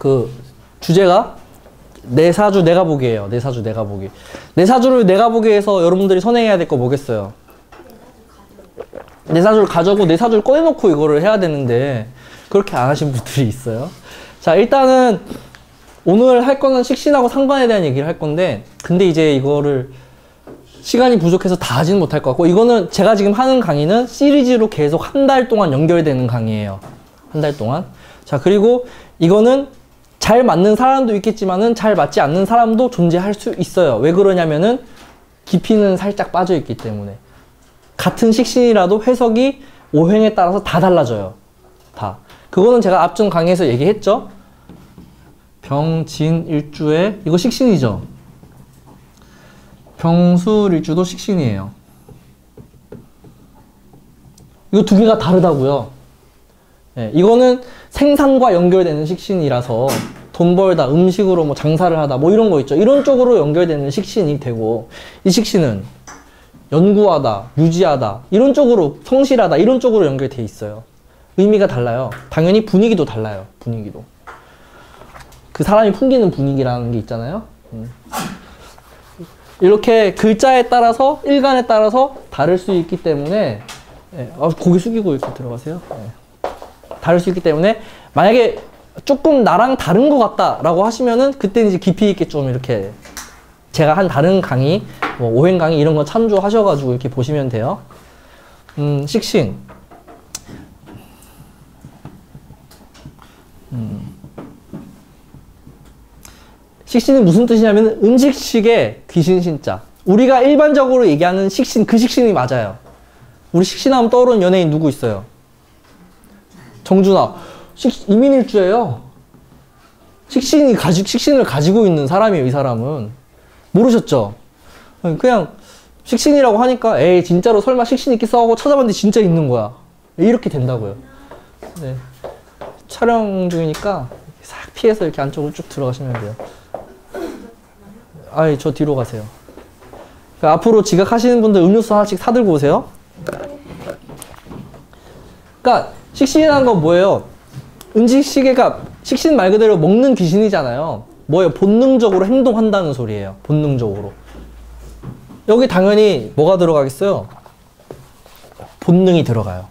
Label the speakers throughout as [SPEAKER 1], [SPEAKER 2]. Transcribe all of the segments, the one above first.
[SPEAKER 1] 그 주제가 내 사주 내가 보기예요. 내 사주 내가 보기. 내 사주를 내가 보기에서 여러분들이 선행해야 될 거 뭐겠어요? 내 사주를 가져오고 내 사주를 꺼내놓고 이거를 해야 되는데 그렇게 안 하신 분들이 있어요. 자 일단은 오늘 할 거는 식신하고 상관에 대한 얘기를 할 건데 근데 이제 이거를 시간이 부족해서 다 하지는 못할 것 같고 이거는 제가 지금 하는 강의는 시리즈로 계속 한 달 동안 연결되는 강의예요. 한 달 동안. 자 그리고 이거는 잘 맞는 사람도 있겠지만은 잘 맞지 않는 사람도 존재할 수 있어요. 왜 그러냐면은 깊이는 살짝 빠져 있기 때문에 같은 식신이라도 해석이 오행에 따라서 다 달라져요. 다. 그거는 제가 앞전 강의에서 얘기했죠. 병진 일주에 이거 식신이죠. 병술일주도 식신이에요. 이거 두 개가 다르다고요. 예, 이거는 생산과 연결되는 식신이라서 돈 벌다, 음식으로 뭐 장사를 하다, 뭐 이런 거 있죠. 이런 쪽으로 연결되는 식신이 되고, 이 식신은 연구하다, 유지하다, 이런 쪽으로, 성실하다, 이런 쪽으로 연결돼 있어요. 의미가 달라요. 당연히 분위기도 달라요. 분위기도. 그 사람이 풍기는 분위기라는 게 있잖아요. 음. 이렇게 글자에 따라서, 일간에 따라서 다를 수 있기 때문에, 예, 아, 고개 숙이고 이렇게 들어가세요. 예. 다를 수 있기 때문에, 만약에 조금 나랑 다른 것 같다라고 하시면은, 그때는 이제 깊이 있게 좀 이렇게, 제가 한 다른 강의, 뭐, 오행 강의 이런 거 참조하셔가지고 이렇게 보시면 돼요. 음, 식신. 음. 식신은 무슨 뜻이냐면 음식식의 귀신 신자. 우리가 일반적으로 얘기하는 식신, 그 식신이 맞아요. 우리 식신하면 떠오르는 연예인 누구 있어요? 정준하. 식, 이민일주예요. 식신이 가지, 식신을 가지고 있는 사람이에요, 이 사람은. 모르셨죠? 그냥 식신이라고 하니까 에이 진짜로 설마 식신 있겠어 하고 찾아봤는데 진짜 있는 거야. 이렇게 된다고요. 네. 촬영 중이니까 싹 피해서 이렇게 안쪽으로 쭉 들어가시면 돼요. 아이, 저 뒤로 가세요. 그 앞으로 지각하시는 분들 음료수 하나씩 사들고 오세요. 그러니까 식신이라는 건 뭐예요? 음식시계가 식신 말 그대로 먹는 귀신이잖아요. 뭐예요? 본능적으로 행동한다는 소리예요. 본능적으로. 여기 당연히 뭐가 들어가겠어요? 본능이 들어가요.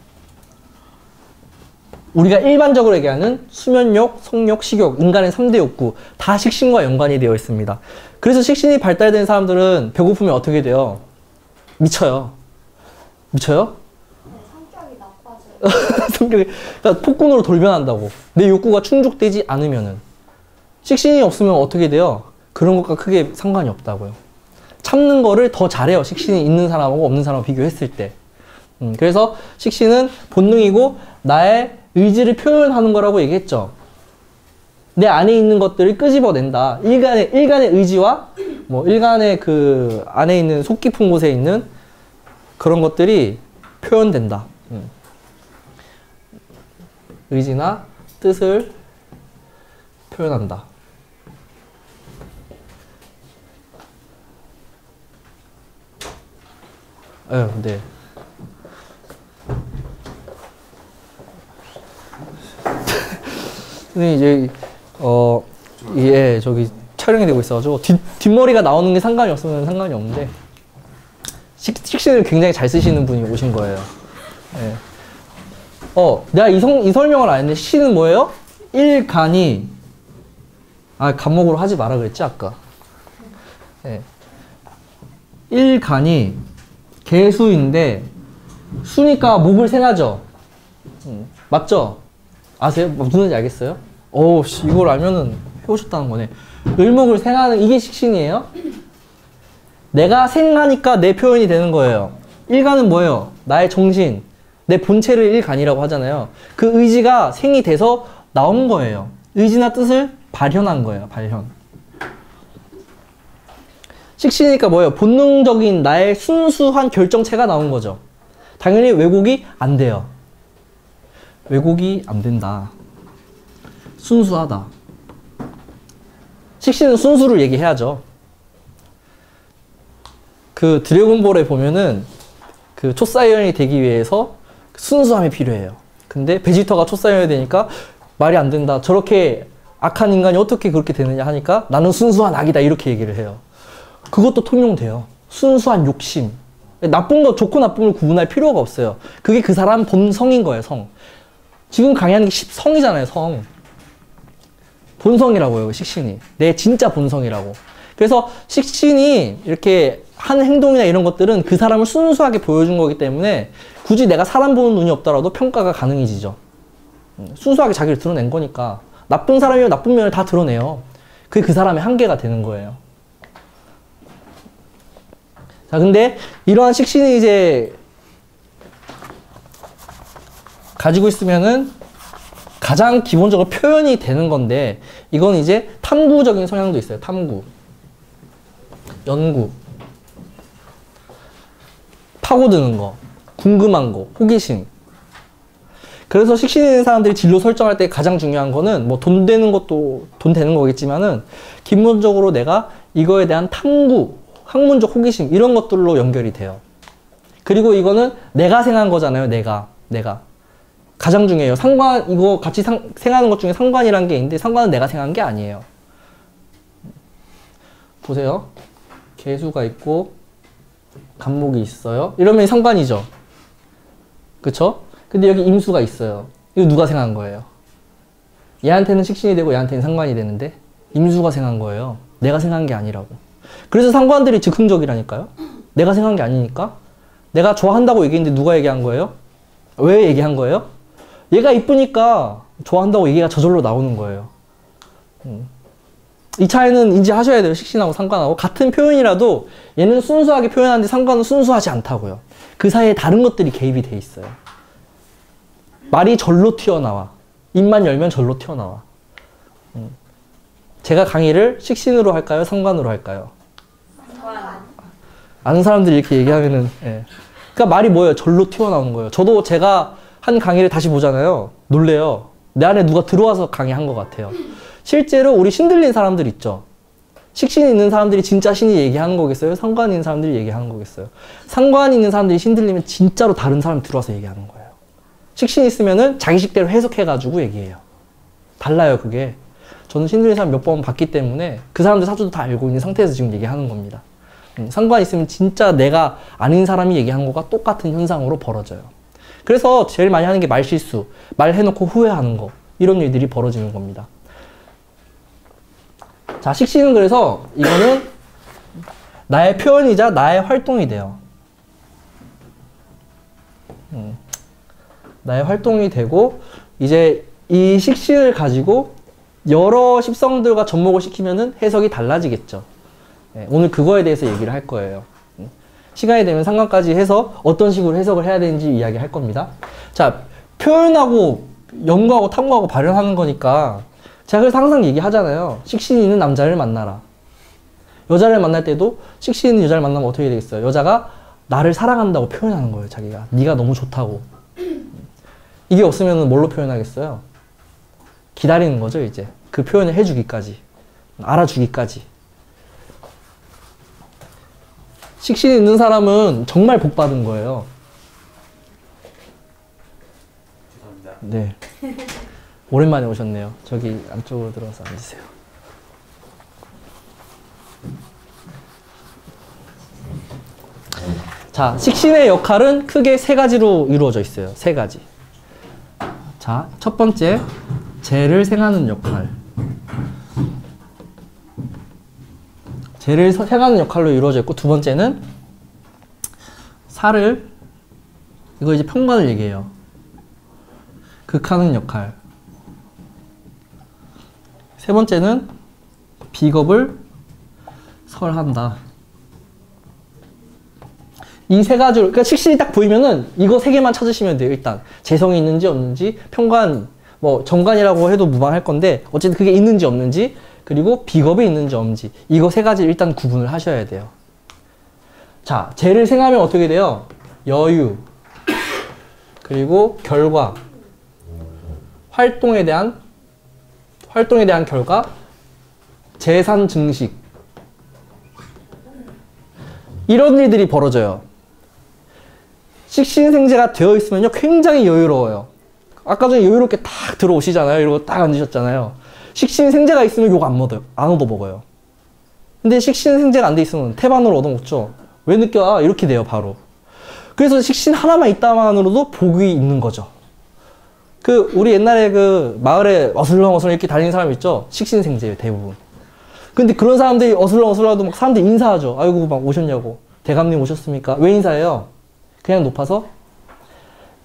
[SPEAKER 1] 우리가 일반적으로 얘기하는 수면욕, 성욕, 식욕, 인간의 3대 욕구 다 식신과 연관이 되어 있습니다. 그래서 식신이 발달된 사람들은 배고프면 어떻게 돼요? 미쳐요. 미쳐요?
[SPEAKER 2] 나빠져요.
[SPEAKER 1] 성격이 그러니까 폭군으로 돌변한다고. 내 욕구가 충족되지 않으면은 식신이 없으면 어떻게 돼요? 그런 것과 크게 상관이 없다고요. 참는 거를 더 잘해요. 식신이 있는 사람하고 없는 사람하고 비교했을 때. 음, 그래서 식신은 본능이고 나의 의지를 표현하는 거라고 얘기했죠. 내 안에 있는 것들을 끄집어낸다. 일간의, 일간의 의지와 뭐 일간의 그 안에 있는 속 깊은 곳에 있는 그런 것들이 표현된다. 음. 의지나 뜻을 표현한다. 예, 네. 근데 이제 어 예, 저기 촬영이 되고 있어가지고 뒷, 뒷머리가 나오는 게 상관이 없으면 상관이 없는데 식, 식신을 굉장히 잘 쓰시는 분이 오신 거예요. 예. 어, 내가 이, 성, 이 설명을 안 했는데 식신은 뭐예요? 일간이 아 간목으로 하지 마라 그랬지 아까. 예. 일간이 개수인데 수니까 목을 생하죠. 음, 맞죠? 아세요? 무슨 말인지 알겠어요? 오, 씨, 이걸 알면은 해오셨다는 거네. 을목을 생하는 이게 식신이에요? 내가 생하니까 내 표현이 되는 거예요. 일간은 뭐예요? 나의 정신, 내 본체를 일간이라고 하잖아요. 그 의지가 생이 돼서 나온 거예요. 의지나 뜻을 발현한 거예요. 발현. 식신이니까 뭐예요? 본능적인 나의 순수한 결정체가 나온 거죠. 당연히 왜곡이 안 돼요. 왜곡이 안 된다. 순수하다. 식신은 순수를 얘기해야죠. 그 드래곤볼에 보면은 그 초사이언이 되기 위해서 순수함이 필요해요. 근데 베지터가 초사이언이 되니까 말이 안 된다. 저렇게 악한 인간이 어떻게 그렇게 되느냐 하니까 나는 순수한 악이다 이렇게 얘기를 해요. 그것도 통용돼요. 순수한 욕심. 나쁜 거 좋고 나쁨을 구분할 필요가 없어요. 그게 그 사람 본성인 거예요, 성. 지금 강의하는 게 성이잖아요, 성. 본성이라고요, 식신이. 내 진짜 본성이라고. 그래서 식신이 이렇게 한 행동이나 이런 것들은 그 사람을 순수하게 보여준 거기 때문에 굳이 내가 사람 보는 눈이 없더라도 평가가 가능해지죠. 음, 순수하게 자기를 드러낸 거니까. 나쁜 사람이면 나쁜 면을 다 드러내요. 그게 그 사람의 한계가 되는 거예요. 자, 근데 이러한 식신이 이제 가지고 있으면은 가장 기본적으로 표현이 되는 건데 이건 이제 탐구적인 성향도 있어요. 탐구. 연구. 파고드는 거. 궁금한 거. 호기심. 그래서 식신 있는 사람들이 진로 설정할 때 가장 중요한 거는 뭐 돈 되는 것도 돈 되는 거겠지만은 기본적으로 내가 이거에 대한 탐구, 학문적 호기심 이런 것들로 연결이 돼요. 그리고 이거는 내가 생한 거잖아요. 내가 내가 가장 중요해요. 상관 이거 같이 상, 생하는 것 중에 상관이란 게 있는데 상관은 내가 생한 게 아니에요. 보세요. 개수가 있고 간목이 있어요. 이러면 상관이죠. 그쵸? 근데 여기 임수가 있어요. 이거 누가 생한 거예요? 얘한테는 식신이 되고 얘한테는 상관이 되는데 임수가 생한 거예요. 내가 생한 게 아니라고. 그래서 상관들이 즉흥적이라니까요. 내가 생한 게 아니니까. 내가 좋아한다고 얘기했는데 누가 얘기한 거예요? 왜 얘기한 거예요? 얘가 이쁘니까 좋아한다고 얘기가 저절로 나오는 거예요. 음. 이 차이는 인지하셔야 돼요. 식신하고 상관하고. 같은 표현이라도 얘는 순수하게 표현하는데 상관은 순수하지 않다고요. 그 사이에 다른 것들이 개입이 돼 있어요. 말이 절로 튀어나와. 입만 열면 절로 튀어나와. 음. 제가 강의를 식신으로 할까요? 상관으로 할까요? 아는 사람들이 이렇게 얘기하면은, 예. 그러니까 말이 뭐예요? 절로 튀어나오는 거예요. 저도 제가 한 강의를 다시 보잖아요. 놀래요. 내 안에 누가 들어와서 강의한 것 같아요. 실제로 우리 신들린 사람들 있죠. 식신 있는 사람들이 진짜 신이 얘기하는 거겠어요? 상관 있는 사람들이 얘기하는 거겠어요? 상관 있는 사람들이 신들리면 진짜로 다른 사람 들어와서 얘기하는 거예요. 식신 있으면은 자기 식대로 해석해가지고 얘기해요. 달라요, 그게. 저는 신들린 사람 몇 번 봤기 때문에 그 사람들 사주도 다 알고 있는 상태에서 지금 얘기하는 겁니다. 음, 상관 있으면 진짜 내가 아닌 사람이 얘기한 거가 똑같은 현상으로 벌어져요. 그래서 제일 많이 하는 게 말실수, 말해놓고 후회하는 거 이런 일들이 벌어지는 겁니다. 자, 식신은 그래서 이거는 나의 표현이자 나의 활동이 돼요. 음, 나의 활동이 되고 이제 이 식신을 가지고 여러 십성들과 접목을 시키면은 해석이 달라지겠죠. 네, 오늘 그거에 대해서 얘기를 할 거예요. 음, 시간이 되면 상관까지 해서 어떤 식으로 해석을 해야 되는지 이야기할 겁니다. 자, 표현하고 연구하고 탐구하고 발현하는 거니까 제가 그래서 항상 얘기하잖아요. 식신 있는 남자를 만나라. 여자를 만날 때도 식신 있는 여자를 만나면 어떻게 되겠어요? 여자가 나를 사랑한다고 표현하는 거예요, 자기가. 네가 너무 좋다고. 이게 없으면 뭘로 표현하겠어요? 기다리는 거죠, 이제. 그 표현을 해주기까지. 알아주기까지. 식신 있는 사람은 정말 복 받은 거예요. 네. 오랜만에 오셨네요. 저기 안쪽으로 들어와서 앉으세요. 자, 식신의 역할은 크게 세 가지로 이루어져 있어요. 세 가지. 자, 첫 번째, 재를 생하는 역할. 재를 생하는 역할로 이루어져 있고, 두 번째는 살을, 이거 이제 평관을 얘기해요. 극하는 역할. 세 번째는 비겁을 설한다. 이 세 가지로, 그러니까 식신이 딱 보이면은 이거 세 개만 찾으시면 돼요, 일단. 재성이 있는지 없는지, 평관, 뭐, 정관이라고 해도 무방할 건데, 어쨌든 그게 있는지 없는지, 그리고 비겁이 있는지 없는지, 이거 세 가지 일단 구분을 하셔야 돼요. 자, 재를 생하면 어떻게 돼요? 여유, 그리고 결과, 활동에 대한 활동에 대한 결과 재산 증식 이런 일들이 벌어져요. 식신생재가 되어 있으면요 굉장히 여유로워요. 아까 전에 여유롭게 딱 들어오시잖아요. 이러고 딱 앉으셨잖아요. 식신생제가 있으면 욕 안 먹어요. 안 얻어먹어요. 근데 식신생제가 안 돼 있으면 태반으로 얻어먹죠. 왜 느껴? 아, 이렇게 돼요, 바로. 그래서 식신 하나만 있다만으로도 복이 있는 거죠. 그, 우리 옛날에 그 마을에 어슬렁어슬렁 이렇게 다니는 사람 있죠? 식신생제예요, 대부분. 근데 그런 사람들이 어슬렁어슬렁도 막 사람들이 인사하죠. 아이고, 막 오셨냐고. 대감님 오셨습니까? 왜 인사해요? 그냥 높아서?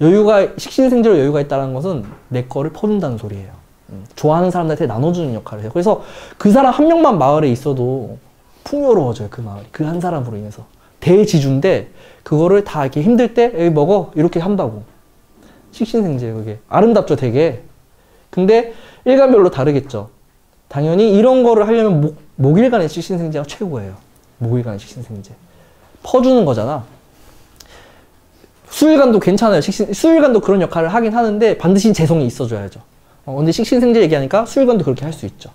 [SPEAKER 1] 여유가, 식신생제로 여유가 있다는 것은 내 거를 퍼준다는 소리예요. 음, 좋아하는 사람들한테 나눠주는 역할을 해요. 그래서 그 사람 한 명만 마을에 있어도 풍요로워져요, 그 마을이. 그 한 사람으로 인해서. 대지주인데, 그거를 다 이렇게 힘들 때, 여기 먹어. 이렇게 한다고. 식신생제예요, 그게. 아름답죠, 되게. 근데 일간별로 다르겠죠. 당연히 이런 거를 하려면 목, 목일간의 식신생제가 최고예요. 목일간의 식신생제. 퍼주는 거잖아. 수일간도 괜찮아요. 식신, 수일간도 그런 역할을 하긴 하는데 반드시 재성이 있어줘야죠. 어, 근데 식신생제 얘기하니까 수일간도 그렇게 할 수 있죠.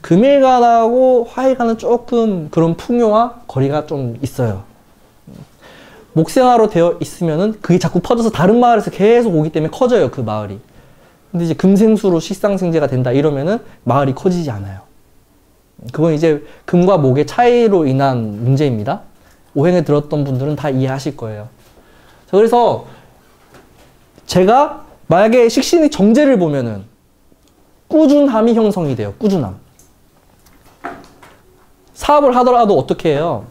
[SPEAKER 1] 금일간하고 화일간은 조금 그런 풍요와 거리가 좀 있어요. 목생화로 되어 있으면은 그게 자꾸 퍼져서 다른 마을에서 계속 오기 때문에 커져요, 그 마을이. 근데 이제 금생수로 식상생제가 된다 이러면은 마을이 커지지 않아요. 그건 이제 금과 목의 차이로 인한 문제입니다. 오행에 들었던 분들은 다 이해하실 거예요. 자, 그래서 제가 만약에 식신의 정제를 보면은 꾸준함이 형성이 돼요. 꾸준함. 사업을 하더라도 어떻게 해요?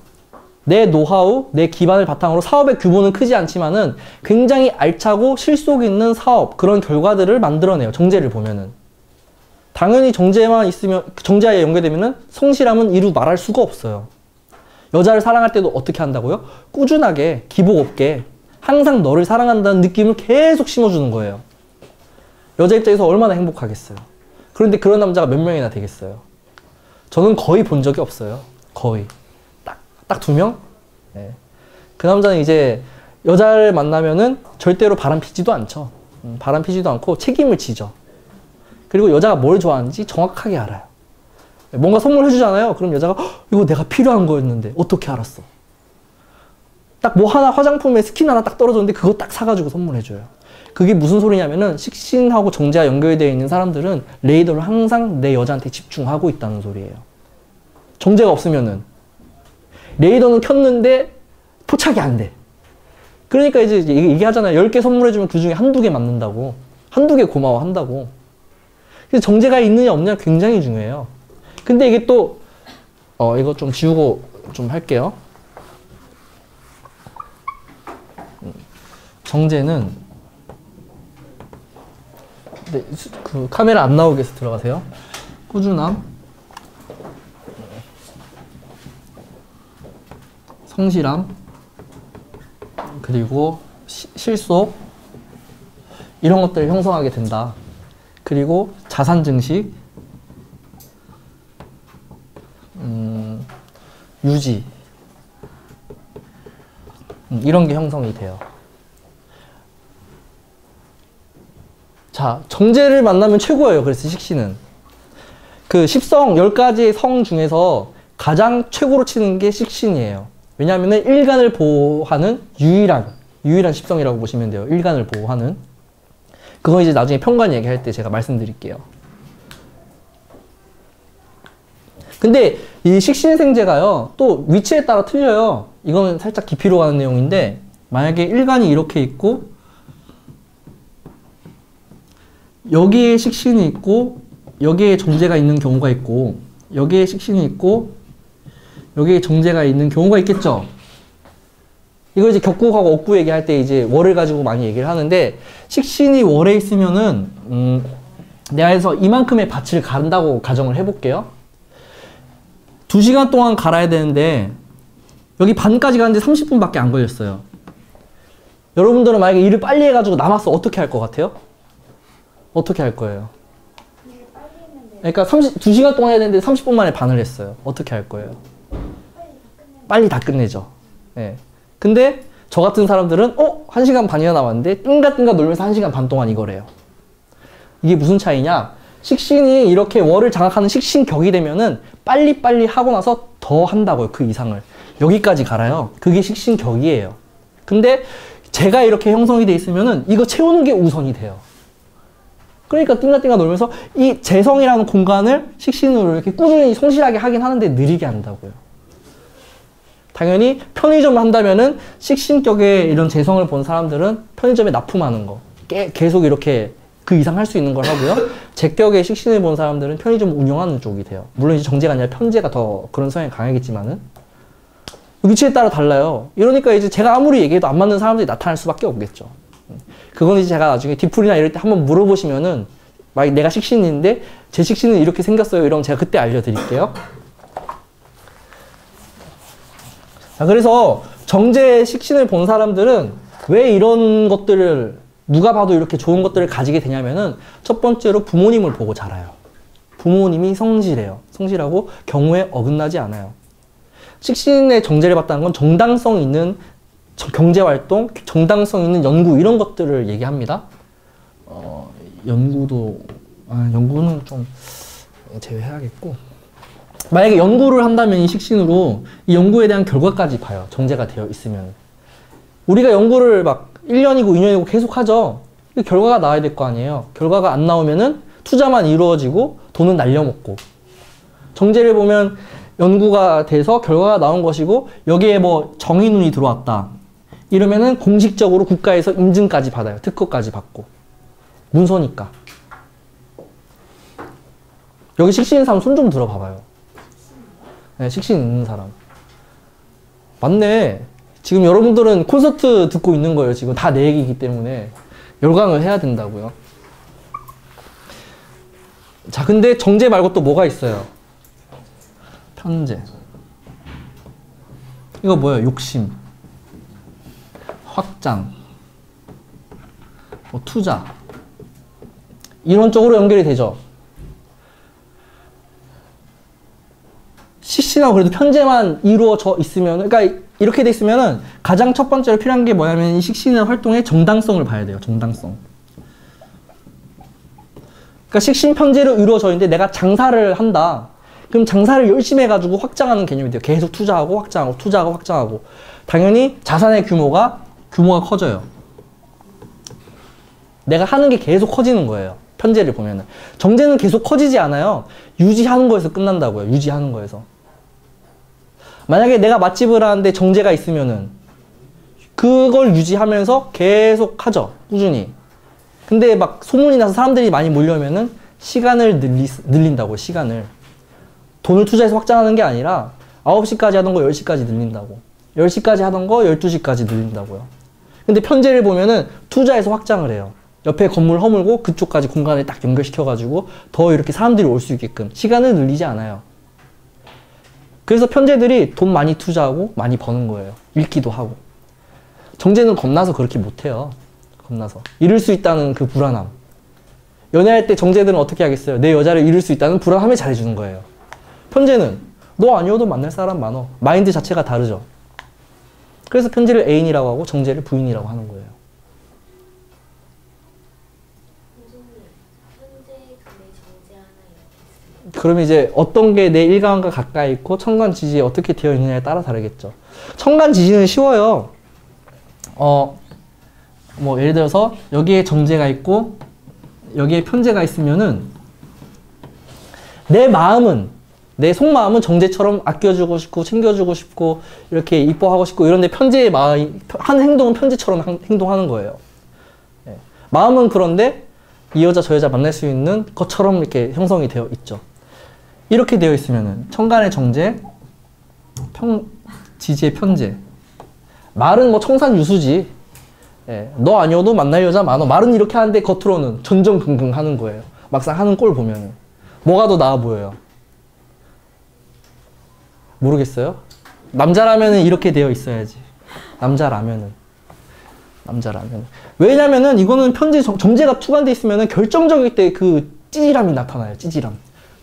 [SPEAKER 1] 내 노하우, 내 기반을 바탕으로 사업의 규모는 크지 않지만은 굉장히 알차고 실속 있는 사업, 그런 결과들을 만들어내요. 정제를 보면은. 당연히 정제만 있으면, 정제에 연계되면은 성실함은 이루 말할 수가 없어요. 여자를 사랑할 때도 어떻게 한다고요? 꾸준하게, 기복 없게, 항상 너를 사랑한다는 느낌을 계속 심어주는 거예요. 여자 입장에서 얼마나 행복하겠어요. 그런데 그런 남자가 몇 명이나 되겠어요. 저는 거의 본 적이 없어요. 거의. 딱, 딱두 명? 네. 그 남자는 이제 여자를 만나면은 절대로 바람 피지도 않죠. 음, 바람 피지도 않고 책임을 지죠. 그리고 여자가 뭘 좋아하는지 정확하게 알아요. 뭔가 선물해 주잖아요. 그럼 여자가 이거 내가 필요한 거였는데 어떻게 알았어? 딱 뭐 하나 화장품에 스킨 하나 딱 떨어졌는데 그거 딱 사가지고 선물해 줘요. 그게 무슨 소리냐면은 식신하고 정재와 연결되어 있는 사람들은 레이더를 항상 내 여자한테 집중하고 있다는 소리예요. 정재가 없으면은 레이더는 켰는데 포착이 안 돼. 그러니까 이제 얘기하잖아요. 10개 선물해주면 그 중에 한두 개 맞는다고. 한두 개 고마워한다고. 그래서 정제가 있느냐 없느냐 굉장히 중요해요. 근데 이게 또, 어, 이거 좀 지우고 좀 할게요. 음, 정제는 네, 그 카메라 안 나오게 해서 들어가세요. 꾸준함. 성실함. 그리고 시, 실속. 이런 것들을 형성하게 된다. 그리고 자산 증식. 음, 유지. 음, 이런 게 형성이 돼요. 자, 정제를 만나면 최고예요. 그래서 식신은. 그 십성, 10가지 성 중에서 가장 최고로 치는 게 식신이에요. 왜냐하면 일간을 보호하는 유일한, 유일한 십성이라고 보시면 돼요. 일간을 보호하는. 그거 이제 나중에 평관 얘기할 때 제가 말씀드릴게요. 근데 이 식신생제가요, 또 위치에 따라 틀려요. 이거는 살짝 깊이로 가는 내용인데, 만약에 일간이 이렇게 있고, 여기에 식신이 있고 여기에 정제가 있는 경우가 있고 여기에 식신이 있고 여기에 정제가 있는 경우가 있겠죠. 이거 이제 격국하고 억구 얘기할 때 이제 월을 가지고 많이 얘기를 하는데 식신이 월에 있으면은 음 내가 해서 이만큼의 밭을 간다고 가정을 해볼게요. 두 시간 동안 갈아야 되는데 여기 반까지 가는데 30분밖에 안 걸렸어요. 여러분들은 만약에 일을 빨리 해가지고 남았어 어떻게 할 것 같아요? 어떻게 할 거예요? 그러니까 30, 2시간 동안 해야 되는데 30분 만에 반을 했어요. 어떻게 할 거예요? 빨리 다 끝내죠. 네. 근데 저 같은 사람들은 어? 1시간 반이나 남았는데 뜬가뜬가 놀면서 1시간 반 동안 이걸 해요. 이게 무슨 차이냐? 식신이 이렇게 월을 장악하는 식신격이 되면은 빨리빨리 하고 나서 더 한다고요. 그 이상을. 여기까지 갈아요. 그게 식신격이에요. 근데 제가 이렇게 형성이 돼 있으면은 이거 채우는 게 우선이 돼요. 그러니까 띵가띵가 놀면서 이 재성이라는 공간을 식신으로 이렇게 꾸준히 성실하게 하긴 하는데 느리게 한다고요. 당연히 편의점을 한다면은 식신격의 이런 재성을 본 사람들은 편의점에 납품하는 거. 깨, 계속 이렇게 그 이상 할 수 있는 걸 하고요. 제격의 식신을 본 사람들은 편의점 운영하는 쪽이 돼요. 물론 이제 정제가 아니라 편제가 더 그런 성향이 강하겠지만은 위치에 따라 달라요. 이러니까 이제 제가 아무리 얘기해도 안 맞는 사람들이 나타날 수밖에 없겠죠. 그건 이제 제가 나중에 디풀이나 이럴 때 한번 물어보시면은 만약 내가 식신인데 제 식신은 이렇게 생겼어요. 이러면 제가 그때 알려드릴게요. 자, 그래서 정제 식신을 본 사람들은 왜 이런 것들을 누가 봐도 이렇게 좋은 것들을 가지게 되냐면은 첫 번째로 부모님을 보고 자라요. 부모님이 성실해요. 성실하고 경우에 어긋나지 않아요. 식신의 정제를 봤다는 건 정당성 있는 경제 활동, 정당성 있는 연구 이런 것들을 얘기합니다. 어, 연구도 아, 연구는 좀 제외해야겠고 만약에 연구를 한다면 이 식신으로 이 연구에 대한 결과까지 봐요. 정제가 되어 있으면 우리가 연구를 막 1년이고 2년이고 계속 하죠. 결과가 나와야 될 거 아니에요. 결과가 안 나오면은 투자만 이루어지고 돈은 날려먹고 정제를 보면 연구가 돼서 결과가 나온 것이고 여기에 뭐 정의눈이 들어왔다. 이러면은 공식적으로 국가에서 인증까지 받아요. 특허까지 받고. 문서니까. 여기 식신 있는 사람 손좀 들어봐봐요. 네, 식신 있는 사람. 맞네. 지금 여러분들은 콘서트 듣고 있는 거예요. 지금 다 내 얘기이기 때문에. 열광을 해야 된다고요. 자, 근데 정제 말고 또 뭐가 있어요? 편제. 이거 뭐예요? 욕심. 확장. 뭐 투자. 이런 쪽으로 연결이 되죠. CC나 그래도 편제만 이루어져 있으면, 그러니까 이렇게 돼 있으면은 가장 첫 번째로 필요한 게 뭐냐면 이 식신의 활동의 정당성을 봐야 돼요. 정당성. 그러니까 식신 편제로 이루어져 있는데 내가 장사를 한다. 그럼 장사를 열심히 해가지고 확장하는 개념이 돼요. 계속 투자하고 확장하고 투자하고 확장하고. 당연히 자산의 규모가 규모가 커져요. 내가 하는 게 계속 커지는 거예요. 편제를 보면은. 정제는 계속 커지지 않아요. 유지하는 거에서 끝난다고요. 유지하는 거에서. 만약에 내가 맛집을 하는데 정제가 있으면은 그걸 유지하면서 계속 하죠. 꾸준히. 근데 막 소문이 나서 사람들이 많이 몰려오면은 시간을 늘리, 늘린다고, 시간을. 돈을 투자해서 확장하는 게 아니라 9시까지 하던 거 10시까지 늘린다고. 10시까지 하던 거 12시까지 늘린다고요. 근데 편제를 보면은 투자해서 확장을 해요. 옆에 건물 허물고 그쪽까지 공간을 딱 연결시켜가지고 더 이렇게 사람들이 올 수 있게끔 시간을 늘리지 않아요. 그래서 편제들이 돈 많이 투자하고 많이 버는 거예요. 읽기도 하고. 정제는 겁나서 그렇게 못해요. 겁나서. 잃을 수 있다는 그 불안함. 연애할 때 정제들은 어떻게 하겠어요? 내 여자를 잃을 수 있다는 불안함에 잘해주는 거예요. 편제는 너 아니어도 만날 사람 많어. 마인드 자체가 다르죠. 그래서 편제를 애인이라고 하고 정제를 부인이라고 하는 거예요. 그러면 이제 어떤 게 내 일간과 가까이 있고 천간 지지에 어떻게 되어 있느냐에 따라 다르겠죠. 천간 지지는 쉬워요. 어, 뭐 예를 들어서 여기에 정제가 있고 여기에 편제가 있으면은 내 마음은 내 속마음은 정제처럼 아껴주고 싶고 챙겨주고 싶고 이렇게 이뻐하고 싶고 이런데 편제의 마음 한 행동은 편제처럼 한, 행동하는 거예요. 네. 마음은 그런데 이 여자 저 여자 만날 수 있는 것처럼 이렇게 형성이 되어 있죠. 이렇게 되어 있으면은 청간의 정제, 평 지지의 편제. 말은 뭐 청산 유수지. 예, 너 아니어도 만날 여자 많어. 말은 이렇게 하는데 겉으로는 전전긍긍 하는 거예요. 막상 하는 꼴 보면은 뭐가 더 나아 보여요? 모르겠어요. 남자라면은 이렇게 되어 있어야지. 남자라면은. 남자라면. 왜냐면은 이거는 편지 정제가 투관돼 있으면은 결정적일 때 그 찌질함이 나타나요. 찌질함.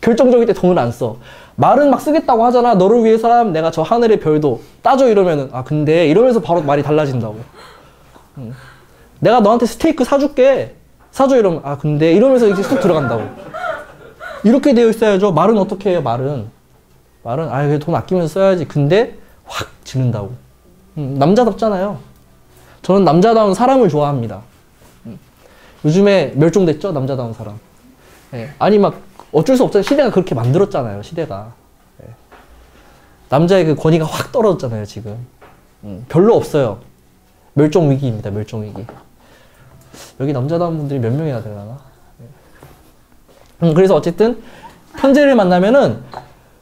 [SPEAKER 1] 결정적일 때 돈을 안 써. 말은 막 쓰겠다고 하잖아. 너를 위해서라면 내가 저 하늘의 별도 따줘 이러면은 아 근데 이러면서 바로 말이 달라진다고. 응. 내가 너한테 스테이크 사줄게. 사줘 이러면 아 근데 이러면서 이제 쑥 들어간다고. 이렇게 되어 있어야죠. 말은 어떻게 해요? 말은 말은 아돈 아끼면서 써야지. 근데 확 지른다고. 응. 남자답잖아요. 저는 남자다운 사람을 좋아합니다. 요즘에 멸종됐죠 남자다운 사람. 예. 아니 막 어쩔 수 없잖아요. 시대가 그렇게 만들었잖아요. 시대가. 예. 남자의 그 권위가 확 떨어졌잖아요. 지금. 음, 별로 없어요. 멸종 위기입니다. 멸종 위기. 여기 남자다운 분들이 몇 명이나 되려나? 예. 음, 그래서 어쨌든 편제를 만나면은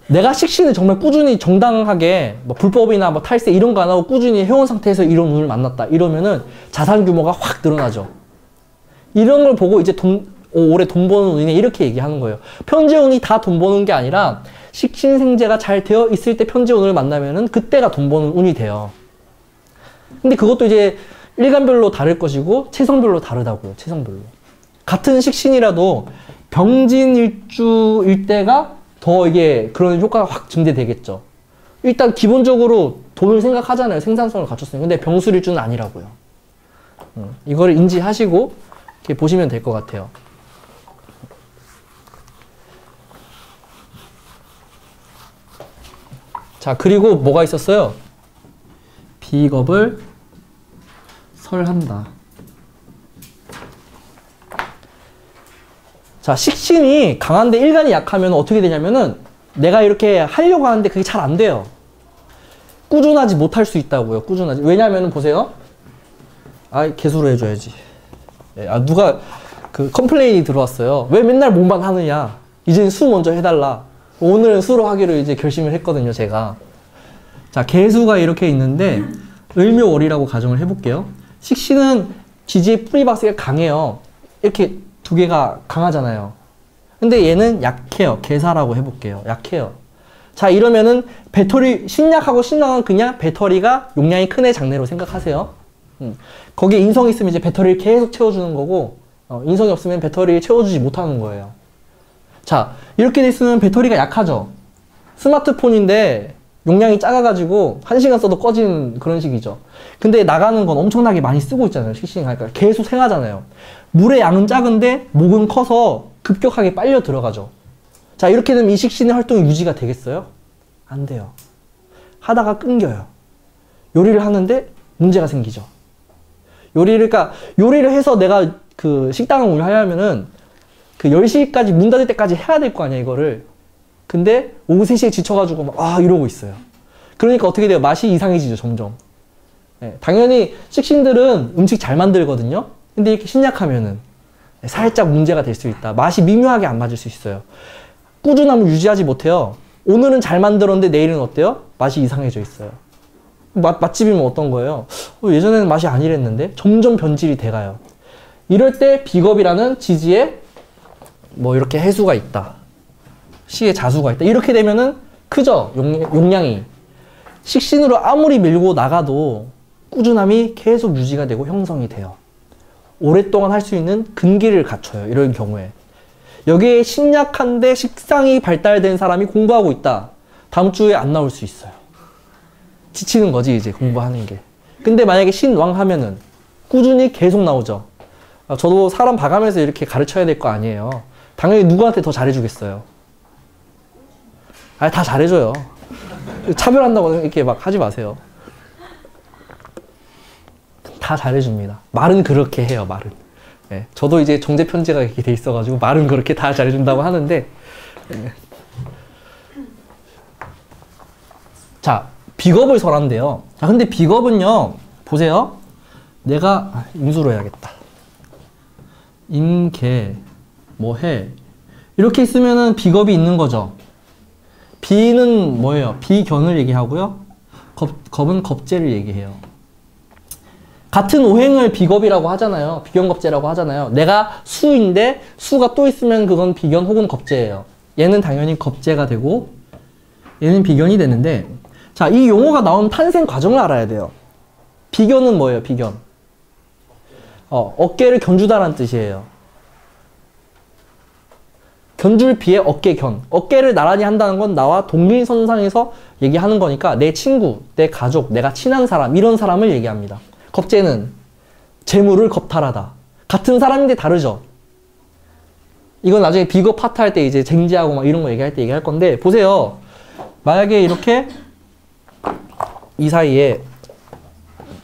[SPEAKER 1] 내가 식신을 정말 꾸준히 정당하게 뭐 불법이나 뭐 탈세 이런 거 안 하고 꾸준히 해온 상태에서 이런 운을 만났다 이러면은 자산 규모가 확 늘어나죠. 이런 걸 보고 이제 돈 오, 올해 돈 버는 운이네 이렇게 얘기하는 거예요. 편제 운이 다 돈 버는 게 아니라 식신생제가 잘 되어 있을 때 편제 운을 만나면은 그때가 돈 버는 운이 돼요. 근데 그것도 이제 일간별로 다를 것이고 체성별로 다르다고요. 체성별로. 같은 식신이라도 병진일주일 때가 더 이게 그런 효과가 확 증대되겠죠. 일단 기본적으로 돈을 생각하잖아요. 생산성을 갖췄으니. 근데 병술일주는 아니라고요. 음, 이거를 인지하시고 이렇게 보시면 될 것 같아요. 자, 그리고 뭐가 있었어요? 비겁을 설한다. 자, 식신이 강한데 일간이 약하면 어떻게 되냐면은 내가 이렇게 하려고 하는데 그게 잘 안 돼요. 꾸준하지 못할 수 있다고요. 꾸준하지. 왜냐면은 보세요. 아, 계수로 해줘야지. 예, 아, 누가 그 complain이 들어왔어요. 왜 맨날 목만 하느냐. 이제는 수 먼저 해달라. 오늘은 수로 하기로 이제 결심을 했거든요, 제가. 자, 계수가 이렇게 있는데, 을묘월이라고 가정을 해볼게요. 식신은 지지에 뿌리박을수록 강해요. 이렇게 두 개가 강하잖아요. 근데 얘는 약해요. 개사라고 해볼게요. 약해요. 자, 이러면은 배터리, 신약하고 신랑은 그냥 배터리가 용량이 큰 애 장내로 생각하세요. 음. 거기에 인성이 있으면 이제 배터리를 계속 채워주는 거고, 어, 인성이 없으면 배터리를 채워주지 못하는 거예요. 자, 이렇게 돼 있으면 배터리가 약하죠. 스마트폰인데 용량이 작아가지고 한 시간 써도 꺼지는 그런 식이죠. 근데 나가는 건 엄청나게 많이 쓰고 있잖아요. 싱싱 하니까 계속 생하잖아요. 물의 양은 작은데 목은 커서 급격하게 빨려 들어가죠. 자 이렇게 되면 이 식신의 활동이 유지가 되겠어요? 안 돼요. 하다가 끊겨요. 요리를 하는데 문제가 생기죠. 요리를 그러니까 요리를 해서 내가 그 식당을 운영하려면은 그 10시까지 문 닫을 때까지 해야 될 거 아니야 이거를. 근데 오후 3시에 지쳐가지고 막, 아, 이러고 있어요. 그러니까 어떻게 돼요? 맛이 이상해지죠, 점점. 네, 당연히 식신들은 음식 잘 만들거든요? 근데 이렇게 신약하면은 살짝 문제가 될 수 있다. 맛이 미묘하게 안 맞을 수 있어요. 꾸준함을 유지하지 못해요. 오늘은 잘 만들었는데 내일은 어때요? 맛이 이상해져 있어요. 맛, 맛집이면 어떤 거예요? 어, 예전에는 맛이 아니랬는데 점점 변질이 돼가요. 이럴 때 비겁이라는 지지에 뭐 이렇게 해수가 있다. 시의 자수가 있다. 이렇게 되면은 크죠? 용, 량이 식신으로 아무리 밀고 나가도 꾸준함이 계속 유지가 되고 형성이 돼요. 오랫동안 할 수 있는 근기를 갖춰요. 이런 경우에. 여기에 신약한데 식상이 발달된 사람이 공부하고 있다. 다음 주에 안 나올 수 있어요. 지치는 거지, 이제 공부하는 게. 근데 만약에 신왕 하면은 꾸준히 계속 나오죠. 아, 저도 사람 봐가면서 이렇게 가르쳐야 될 거 아니에요. 당연히 누구한테 더 잘해주겠어요. 아, 다 잘해줘요. 차별한다고 이렇게 막 하지 마세요. 다 잘해줍니다. 말은 그렇게 해요, 말은. 네, 저도 이제 정제 편제가 이렇게 돼 있어가지고 말은 그렇게 다 잘해준다고 하는데, 네. 자, 비겁을 설한대요. 자, 근데 비겁은요, 보세요. 내가, 아, 임수로 해야겠다. 임계, 뭐 해. 이렇게 있으면은 비겁이 있는 거죠. 비는 뭐예요? 비견을 얘기하고요. 겁, 겁은 겁재를 얘기해요. 같은 오행을 비겁이라고 하잖아요. 비견겁재라고 하잖아요. 내가 수인데 수가 또 있으면 그건 비견 혹은 겁재예요. 얘는 당연히 겁재가 되고 얘는 비견이 되는데 자, 이 용어가 나온 탄생 과정을 알아야 돼요. 비견은 뭐예요? 비견. 어, 어깨를 견주다라는 뜻이에요. 견줄 비에 어깨 견. 어깨를 나란히 한다는 건 나와 동일선상에서 얘기하는 거니까 내 친구, 내 가족, 내가 친한 사람, 이런 사람을 얘기합니다. 겁재는 재물을 겁탈하다. 같은 사람인데 다르죠. 이건 나중에 비겁 파트 할 때 이제 쟁지하고 막 이런 거 얘기할 때 얘기할 건데 보세요. 만약에 이렇게 이 사이에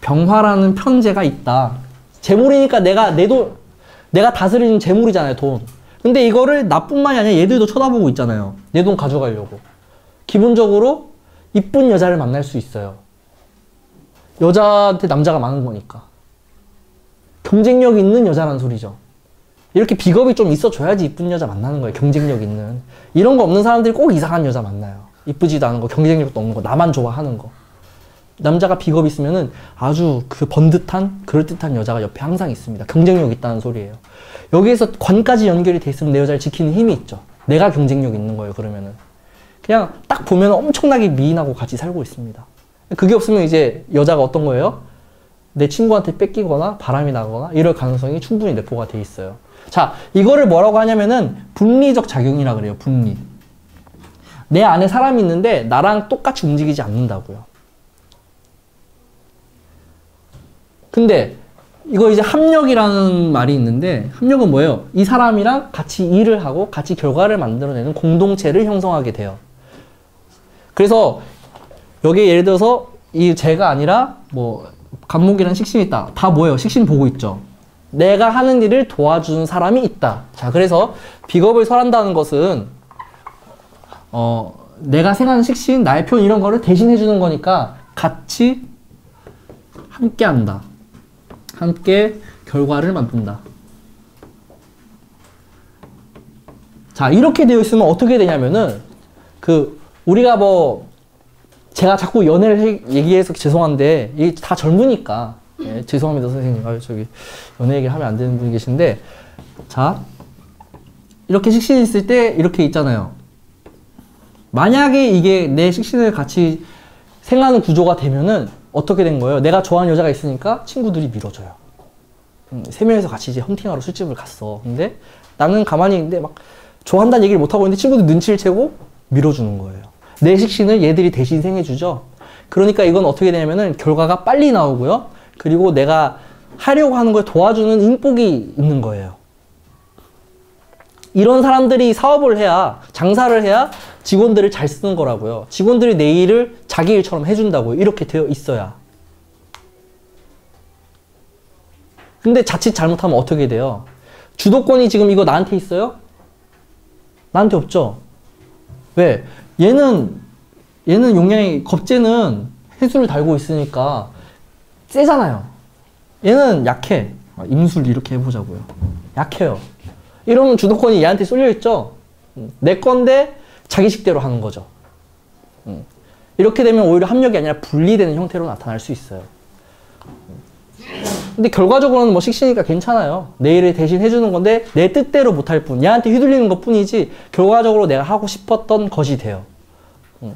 [SPEAKER 1] 병화라는 편제가 있다. 재물이니까 내가 내 돈, 내가 다스리는 재물이잖아요, 돈. 근데 이거를 나뿐만이 아니라 얘들도 쳐다보고 있잖아요. 내 돈 가져가려고. 기본적으로 이쁜 여자를 만날 수 있어요. 여자한테 남자가 많은 거니까. 경쟁력 있는 여자란 소리죠. 이렇게 비겁이 좀 있어줘야지 이쁜 여자 만나는 거예요. 경쟁력 있는. 이런 거 없는 사람들이 꼭 이상한 여자 만나요. 이쁘지도 않은 거, 경쟁력도 없는 거, 나만 좋아하는 거. 남자가 비겁 있으면은 아주 그 번듯한, 그럴듯한 여자가 옆에 항상 있습니다. 경쟁력 있다는 소리예요. 여기에서 관까지 연결이 돼 있으면 내 여자를 지키는 힘이 있죠. 내가 경쟁력 있는 거예요, 그러면은. 그냥 딱 보면 엄청나게 미인하고 같이 살고 있습니다. 그게 없으면 이제 여자가 어떤 거예요? 내 친구한테 뺏기거나 바람이 나거나 이럴 가능성이 충분히 내포가 돼 있어요. 자, 이거를 뭐라고 하냐면은 분리적 작용이라 그래요. 분리. 내 안에 사람이 있는데 나랑 똑같이 움직이지 않는다고요. 근데 이거 이제 합력이라는 말이 있는데 합력은 뭐예요? 이 사람이랑 같이 일을 하고 같이 결과를 만들어내는 공동체를 형성하게 돼요. 그래서 여기 예를 들어서 이 제가 아니라 뭐 감목이랑 식신이 있다. 다 뭐예요? 식신 보고 있죠. 내가 하는 일을 도와주는 사람이 있다. 자, 그래서 비겁을 설한다는 것은 어 내가 생각하는 식신, 나의 표현 이런 거를 대신해 주는 거니까 같이 함께 한다. 함께 결과를 만든다. 자, 이렇게 되어 있으면 어떻게 되냐면은, 그, 우리가 뭐, 제가 자꾸 연애를 해- 얘기해서 죄송한데, 이게 다 젊으니까. 예, 죄송합니다, 선생님. 아유, 저기, 연애 얘기를 하면 안 되는 분이 계신데, 자, 이렇게 식신이 있을 때 이렇게 있잖아요. 만약에 이게 내 식신을 같이 생각하는 구조가 되면은 어떻게 된 거예요? 내가 좋아하는 여자가 있으니까 친구들이 밀어줘요. 음, 세 명이서 같이 이제 헌팅하러 술집을 갔어. 근데 나는 가만히 있는데 막 좋아한다는 얘기를 못 하고 있는데 친구들 눈치를 채고 밀어주는 거예요. 내 식신을 얘들이 대신 생해주죠. 그러니까 이건 어떻게 되냐면은 결과가 빨리 나오고요. 그리고 내가 하려고 하는 걸 도와주는 인복이 있는 거예요. 이런 사람들이 사업을 해야 장사를 해야 직원들을 잘 쓰는 거라고요. 직원들이 내 일을 자기 일처럼 해준다고요. 이렇게 되어 있어야. 근데 자칫 잘못하면 어떻게 돼요? 주도권이 지금 이거 나한테 있어요? 나한테 없죠? 왜? 얘는, 얘는 용량이, 겁재는 해수를 달고 있으니까 세잖아요. 얘는 약해. 아, 임술 이렇게 해보자고요. 약해요. 이러면 주도권이 얘한테 쏠려 있죠? 음, 내 건데 자기 식대로 하는 거죠. 음. 이렇게 되면 오히려 합력이 아니라 분리되는 형태로 나타날 수 있어요. 근데 결과적으로는 뭐 식신이니까 괜찮아요. 내 일을 대신 해주는 건데 내 뜻대로 못할 뿐. 얘한테 휘둘리는 것 뿐이지 결과적으로 내가 하고 싶었던 것이 돼요. 음.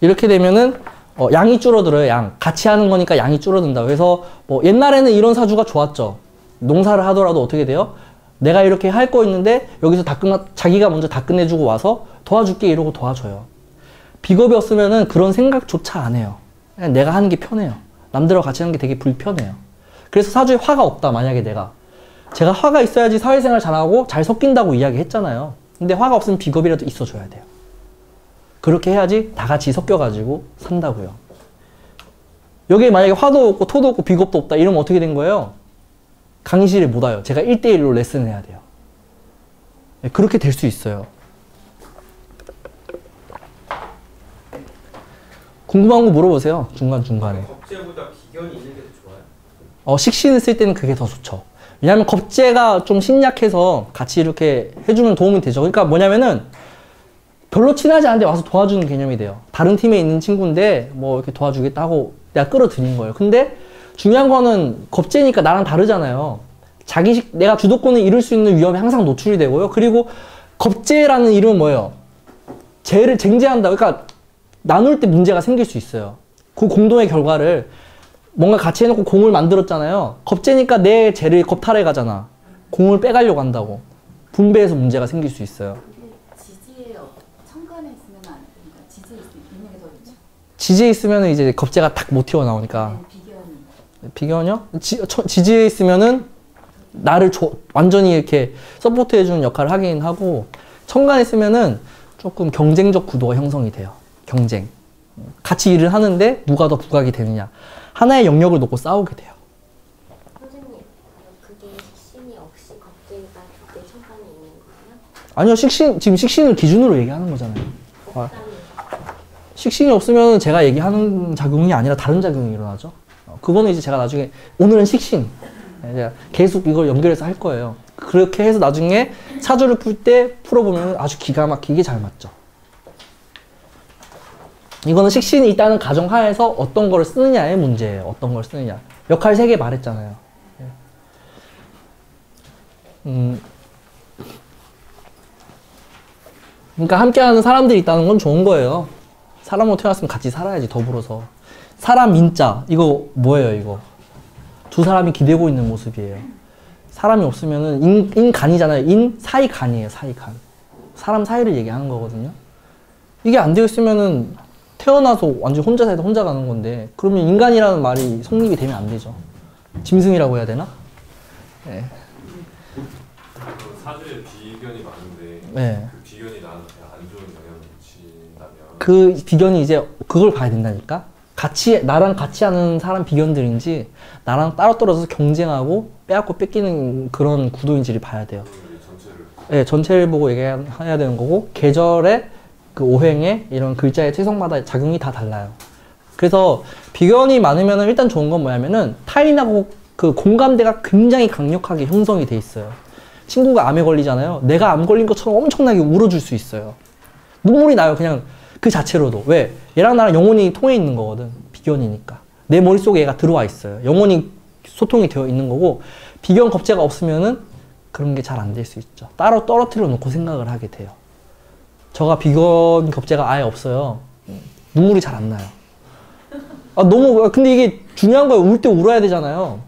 [SPEAKER 1] 이렇게 되면은 어, 양이 줄어들어요. 양 같이 하는 거니까 양이 줄어든다. 그래서 뭐 옛날에는 이런 사주가 좋았죠. 농사를 하더라도 어떻게 돼요? 내가 이렇게 할 거 있는데 여기서 다 끝나 자기가 먼저 다 끝내주고 와서 도와줄게 이러고 도와줘요. 비겁이 없으면은 그런 생각조차 안 해요. 그냥 내가 하는 게 편해요. 남들하고 같이 하는 게 되게 불편해요. 그래서 사주에 화가 없다, 만약에 내가. 제가 화가 있어야지 사회생활 잘하고 잘 섞인다고 이야기 했잖아요. 근데 화가 없으면 비겁이라도 있어줘야 돼요. 그렇게 해야지 다 같이 섞여가지고 산다고요. 여기에 만약에 화도 없고 토도 없고 비겁도 없다 이러면 어떻게 된 거예요? 강의실에 못 와요. 제가 1대1로 레슨을 해야 돼요. 네, 그렇게 될 수 있어요. 궁금한 거 물어보세요. 중간중간에.
[SPEAKER 3] 겁재보다 비견이 있는 게더 좋아요?
[SPEAKER 1] 어, 식신을 쓸 때는 그게 더 좋죠. 왜냐하면 겁재가 좀 신약해서 같이 이렇게 해주면 도움이 되죠. 그러니까 뭐냐면은 별로 친하지 않은데 와서 도와주는 개념이 돼요. 다른 팀에 있는 친구인데 뭐 이렇게 도와주겠다 고 내가 끌어들인 거예요. 근데 중요한 거는 겁재니까 나랑 다르잖아요. 자기식 내가 주도권을 잃을 수 있는 위험에 항상 노출이 되고요. 그리고 겁재라는 이름은 뭐예요? 재를 쟁제한다. 그러니까 나눌 때 문제가 생길 수 있어요. 그 공동의 결과를 뭔가 같이 해놓고 공을 만들었잖아요. 겁재니까 내 재를 겁탈해 가잖아. 공을 빼가려고 한다고. 분배해서 문제가 생길 수 있어요.
[SPEAKER 4] 지지에 천간에 있으면
[SPEAKER 1] 있으면 이제 겁재가 딱못 튀어나오니까.
[SPEAKER 4] 네, 비견이.
[SPEAKER 1] 비견이요? 지, 처- 지지에 있으면은 나를 조- 완전히 이렇게 support 해주는 역할을 하긴 하고, 천간에 있으면은 조금 경쟁적 구도가 형성이 돼요. 경쟁. 같이 일을 하는데 누가 더 부각이 되느냐. 하나의 영역을 놓고 싸우게 돼요.
[SPEAKER 2] 선생님, 그게 식신이 없이 겁재가 그때 천간에 있는 거예요?
[SPEAKER 1] 아니요, 식신, 지금 식신을 기준으로 얘기하는 거잖아요. 아, 식신이 없으면 제가 얘기하는 작용이 아니라 다른 작용이 일어나죠. 어, 그거는 이제 제가 나중에, 오늘은 식신. 네, 계속 이걸 연결해서 할 거예요. 그렇게 해서 나중에 사주를 풀 때 풀어보면 아주 기가 막히게 잘 맞죠. 이거는 식신이 있다는 가정하에서 어떤 걸 쓰느냐의 문제예요. 어떤 걸 쓰느냐. 역할 세 개 말했잖아요. 예. 음, 그러니까 함께하는 사람들이 있다는 건 좋은 거예요. 사람으로 태어났으면 같이 살아야지 더불어서. 사람 인자 이거 뭐예요 이거? 두 사람이 기대고 있는 모습이에요. 사람이 없으면은 인, 인간이잖아요. 인 사이간이에요. 사이간. 사람 사이를 얘기하는 거거든요. 이게 안 되어 있으면은 태어나서 완전 혼자 살다 혼자 가는 건데 그러면 인간이라는 말이 성립이 되면 안 되죠. 짐승이라고 해야 되나? 네.
[SPEAKER 5] 그 사주에 비견이 많은데
[SPEAKER 1] 네.
[SPEAKER 5] 그 비견이 나한테 안 좋은 영향을 미친다면
[SPEAKER 1] 그 비견이 이제 그걸 봐야 된다니까. 같이 나랑 같이 하는 사람 비견들인지 나랑 따로 떨어져서 경쟁하고 빼앗고 뺏기는 그런 구도인지를 봐야 돼요.
[SPEAKER 5] 전체를
[SPEAKER 1] 네, 전체를 보고 얘기해야 되는 거고 계절의 그 오행에 이런 글자의 채성마다 작용이 다 달라요. 그래서 비견이 많으면 일단 좋은 건 뭐냐면은 타인하고 그 공감대가 굉장히 강력하게 형성이 돼 있어요. 친구가 암에 걸리잖아요. 내가 암 걸린 것처럼 엄청나게 울어줄 수 있어요. 눈물이 나요. 그냥 그 자체로도. 왜? 얘랑 나랑 영혼이 통해 있는 거거든. 비견이니까. 내 머릿속에 얘가 들어와 있어요. 영혼이 소통이 되어 있는 거고 비견 겁재가 없으면은 그런 게 잘 안 될 수 있죠. 따로 떨어뜨려 놓고 생각을 하게 돼요. 저가 비건 겁재가 아예 없어요. 눈물이 잘 안 나요. 아, 너무, 근데 이게 중요한 거예요. 울 때 울어야 되잖아요.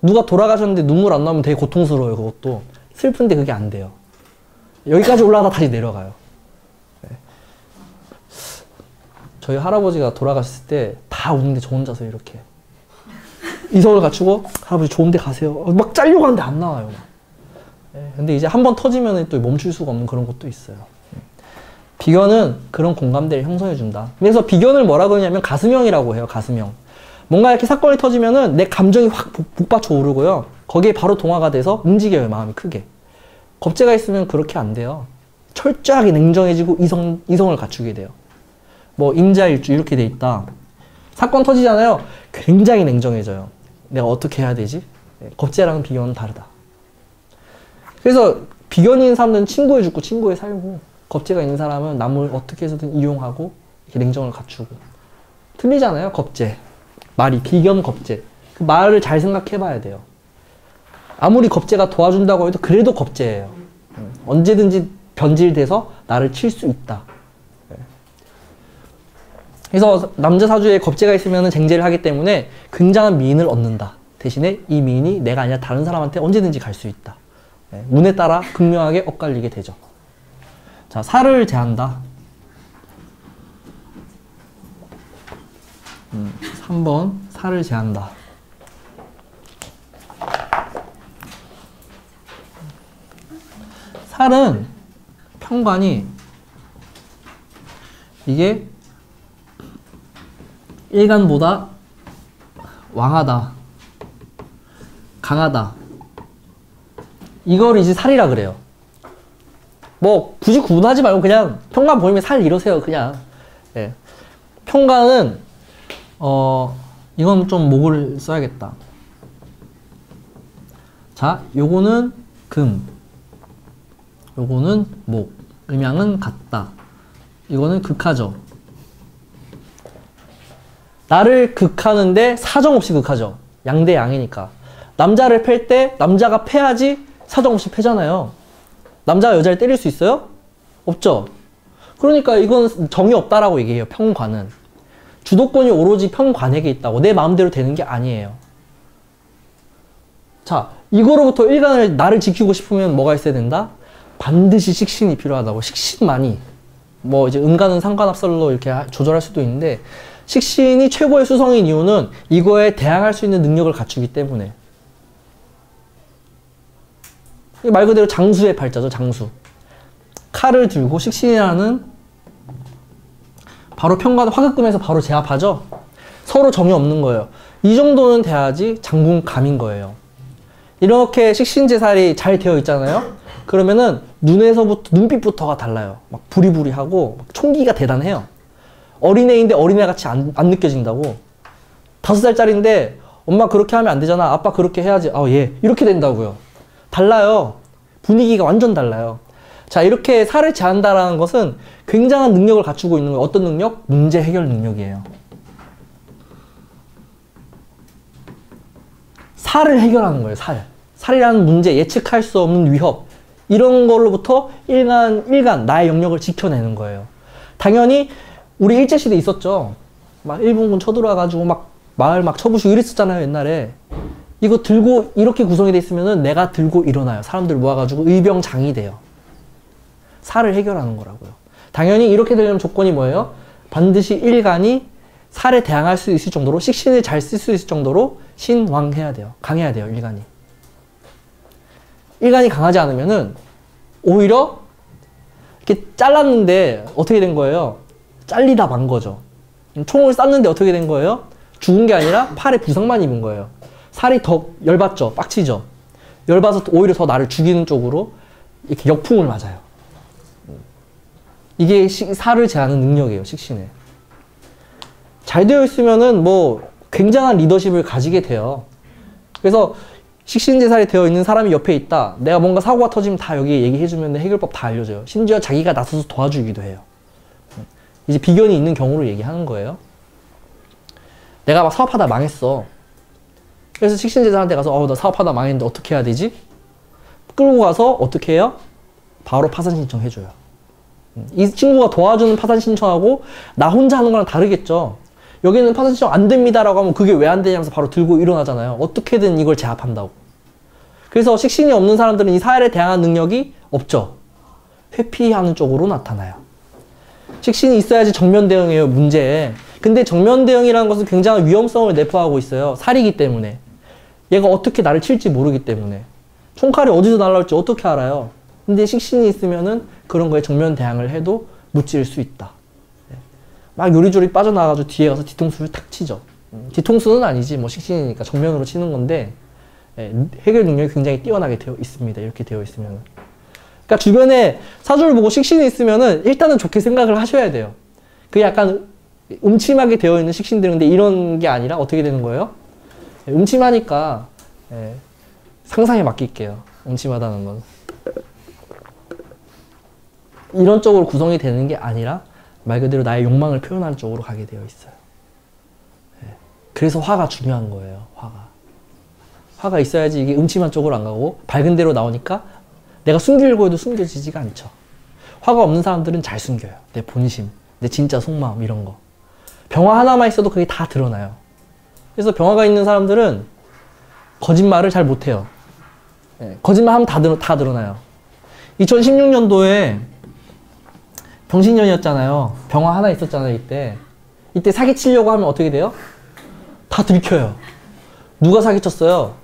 [SPEAKER 1] 누가 돌아가셨는데 눈물 안 나면 되게 고통스러워요, 그것도. 슬픈데 그게 안 돼요. 여기까지 올라가다 다시 내려가요. 네. 저희 할아버지가 돌아가셨을 때 다 우는데 저 혼자서 이렇게. 이성을 갖추고, 할아버지 좋은 데 가세요. 어, 막 잘려고 하는데 안 나와요. 네, 근데 이제 한 번 터지면 또 멈출 수가 없는 그런 것도 있어요. 비견은 그런 공감대를 형성해 준다. 그래서 비견을 뭐라 그러냐면 가슴형이라고 해요. 가슴형. 뭔가 이렇게 사건이 터지면은 내 감정이 확 복- 복받쳐 오르고요. 거기에 바로 동화가 돼서 움직여요. 마음이 크게. 겁재가 있으면 그렇게 안 돼요. 철저하게 냉정해지고 이성, 이성을 갖추게 돼요. 뭐 임자일주 이렇게 돼 있다. 사건 터지잖아요. 굉장히 냉정해져요. 내가 어떻게 해야 되지? 네, 겁재랑은 비견은 다르다. 그래서 비견인 사람들은 친구에 죽고 친구에 살고 겁재가 있는 사람은 남을 어떻게 해서든 이용하고 냉정을 갖추고 틀리잖아요 겁재 말이 비견 겁재 그 말을 잘 생각해 봐야 돼요 아무리 겁재가 도와준다고 해도 그래도 겁재예요 음, 언제든지 변질돼서 나를 칠 수 있다 네. 그래서 남자 사주에 겁재가 있으면 쟁제를 하기 때문에 굉장한 미인을 얻는다 대신에 이 미인이 내가 아니라 다른 사람한테 언제든지 갈 수 있다 네, 운에 따라 극명하게 엇갈리게 되죠 자, 살을 제한다. 음, 3번, 살을 제한다. 살은 평관이 이게 일간보다 왕하다, 강하다. 이걸 이제 살이라 그래요. 뭐 굳이 구분하지 말고 그냥 평간 보이면 살 이러세요 그냥 예. 평간은 어 이건 좀 목을 써야겠다 자 요거는 금 요거는 목 음양은 같다 이거는 극하죠 나를 극하는데 사정없이 극하죠 양대 양이니까 남자를 팰 때 남자가 패야지 사정없이 패잖아요 남자가 여자를 때릴 수 있어요? 없죠. 그러니까 이건 정이 없다라고 얘기해요. 평관은. 주도권이 오로지 평관에게 있다고. 내 마음대로 되는 게 아니에요. 자, 이거로부터 일간을 나를 지키고 싶으면 뭐가 있어야 된다? 반드시 식신이 필요하다고. 식신만이. 뭐 이제 음간은 상관합설로 이렇게 하- 조절할 수도 있는데 식신이 최고의 수성인 이유는 이거에 대항할 수 있는 능력을 갖추기 때문에. 말 그대로 장수의 팔자죠, 장수. 칼을 들고 식신이라는 바로 평관 화급금에서 바로 제압하죠. 서로 정이 없는 거예요. 이 정도는 돼야지 장군감인 거예요. 이렇게 식신제살이 잘 되어 있잖아요. 그러면은 눈에서부터 눈빛부터가 달라요. 막 부리부리하고 막 총기가 대단해요. 어린애인데 어린애 같이 안, 안 느껴진다고. 다섯 살짜리인데 엄마 그렇게 하면 안 되잖아. 아빠 그렇게 해야지. 아, 예. 이렇게 된다고요. 달라요. 분위기가 완전 달라요. 자, 이렇게 살을 제한다라는 것은 굉장한 능력을 갖추고 있는 거예요. 어떤 능력? 문제 해결 능력이에요. 살을 해결하는 거예요, 살. 살이라는 문제, 예측할 수 없는 위협. 이런 걸로부터 일간, 일간, 나의 영역을 지켜내는 거예요. 당연히, 우리 일제시대 있었죠. 막 일본군 쳐들어와가지고 막 마을 막 쳐부시고 이랬었잖아요, 옛날에. 이거 들고, 이렇게 구성이 돼 있으면은 내가 들고 일어나요. 사람들 모아가지고 의병장이 돼요. 살을 해결하는 거라고요. 당연히 이렇게 되려면 조건이 뭐예요? 반드시 일간이 살에 대항할 수 있을 정도로 식신을 잘 쓸 수 있을 정도로 신왕해야 돼요. 강해야 돼요, 일간이. 일간이 강하지 않으면은 오히려 이렇게 잘랐는데 어떻게 된 거예요? 잘리다 만 거죠. 총을 쐈는데 어떻게 된 거예요? 죽은 게 아니라 팔에 부상만 입은 거예요. 살이 더 열받죠. 빡치죠. 열받아서 오히려 더 나를 죽이는 쪽으로 이렇게 역풍을 맞아요. 이게 시- 살을 제하는 능력이에요, 식신에. 잘 되어 있으면은 뭐 굉장한 리더십을 가지게 돼요. 그래서 식신제살이 되어 있는 사람이 옆에 있다. 내가 뭔가 사고가 터지면 다 여기 얘기해주면 해결법 다 알려줘요. 심지어 자기가 나서서 도와주기도 해요. 이제 비견이 있는 경우를 얘기하는 거예요. 내가 막 사업하다 망했어. 그래서 식신제사한테 가서 어, 나 사업하다 망했는데 어떻게 해야 되지? 끌고 가서 어떻게 해요? 바로 파산 신청해줘요. 음, 이 친구가 도와주는 파산 신청하고 나 혼자 하는 거랑 다르겠죠. 여기는 파산 신청 안 됩니다라고 하면 그게 왜 안 되냐면서 바로 들고 일어나잖아요. 어떻게든 이걸 제압한다고. 그래서 식신이 없는 사람들은 이 사회에 대항한 능력이 없죠. 회피하는 쪽으로 나타나요. 식신이 있어야지 정면 대응이에요, 문제에. 근데 정면 대응이라는 것은 굉장한 위험성을 내포하고 있어요. 살이기 때문에. 얘가 어떻게 나를 칠지 모르기 때문에. 총칼이 어디서 날라올지 어떻게 알아요? 근데 식신이 있으면은 그런 거에 정면 대항을 해도 무찌를 수 있다. 예. 막 요리조리 빠져나가가지고 뒤에 가서 뒤통수를 탁 치죠. 음, 뒤통수는 아니지, 뭐 식신이니까 정면으로 치는 건데, 예, 해결 능력이 굉장히 뛰어나게 되어 있습니다. 이렇게 되어 있으면. 그러니까 주변에 사주를 보고 식신이 있으면은 일단은 좋게 생각을 하셔야 돼요. 그게 약간 음침하게 되어 있는 식신들인데 이런 게 아니라 어떻게 되는 거예요? 예, 음침하니까 예, 상상에 맡길게요. 음침하다는 건. 이런 쪽으로 구성이 되는 게 아니라 말 그대로 나의 욕망을 표현하는 쪽으로 가게 되어 있어요. 예, 그래서 화가 중요한 거예요. 화가. 화가 있어야지 이게 음침한 쪽으로 안 가고 밝은 데로 나오니까 내가 숨기려고 해도 숨겨지지가 않죠. 화가 없는 사람들은 잘 숨겨요. 내 본심, 내 진짜 속마음 이런 거. 병화 하나만 있어도 그게 다 드러나요. 그래서 병화가 있는 사람들은 거짓말을 잘 못해요. 예, 거짓말하면 다, 드러, 다 드러나요. 2016년도에 병신년이었잖아요. 병화 하나 있었잖아요, 이때. 이때 사기치려고 하면 어떻게 돼요? 다 들켜요. 누가 사기쳤어요?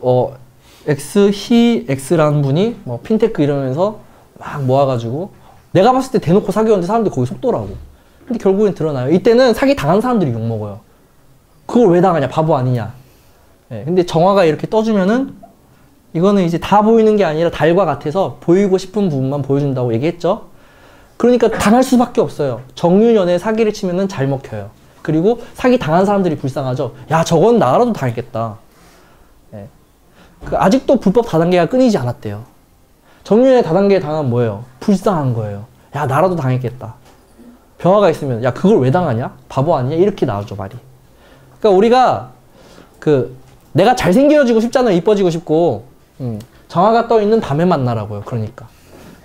[SPEAKER 1] 어, X, 히, X라는 분이 뭐 핀테크 이러면서 막 모아가지고 내가 봤을 때 대놓고 사귀었는데 사람들이 거기 속더라고. 근데 결국엔 드러나요. 이때는 사기 당한 사람들이 욕먹어요. 그걸 왜 당하냐? 바보 아니냐? 예, 근데 정화가 이렇게 떠주면은 이거는 이제 다 보이는 게 아니라 달과 같아서 보이고 싶은 부분만 보여준다고 얘기했죠. 그러니까 당할 수밖에 없어요. 정유년에 사기를 치면은 잘 먹혀요. 그리고 사기 당한 사람들이 불쌍하죠. 야, 저건 나라도 당했겠다. 예. 그 아직도 불법 다단계가 끊이지 않았대요. 정유년에 다단계 당하면 뭐예요? 불쌍한 거예요. 야, 나라도 당했겠다. 병화가 있으면, 야, 그걸 왜 당하냐? 바보 아니냐? 이렇게 나오죠, 말이. 그러니까 우리가 그 내가 잘생겨지고 싶잖아요. 이뻐지고 싶고. 음, 정화가 떠 있는 밤에 만나라고요. 그러니까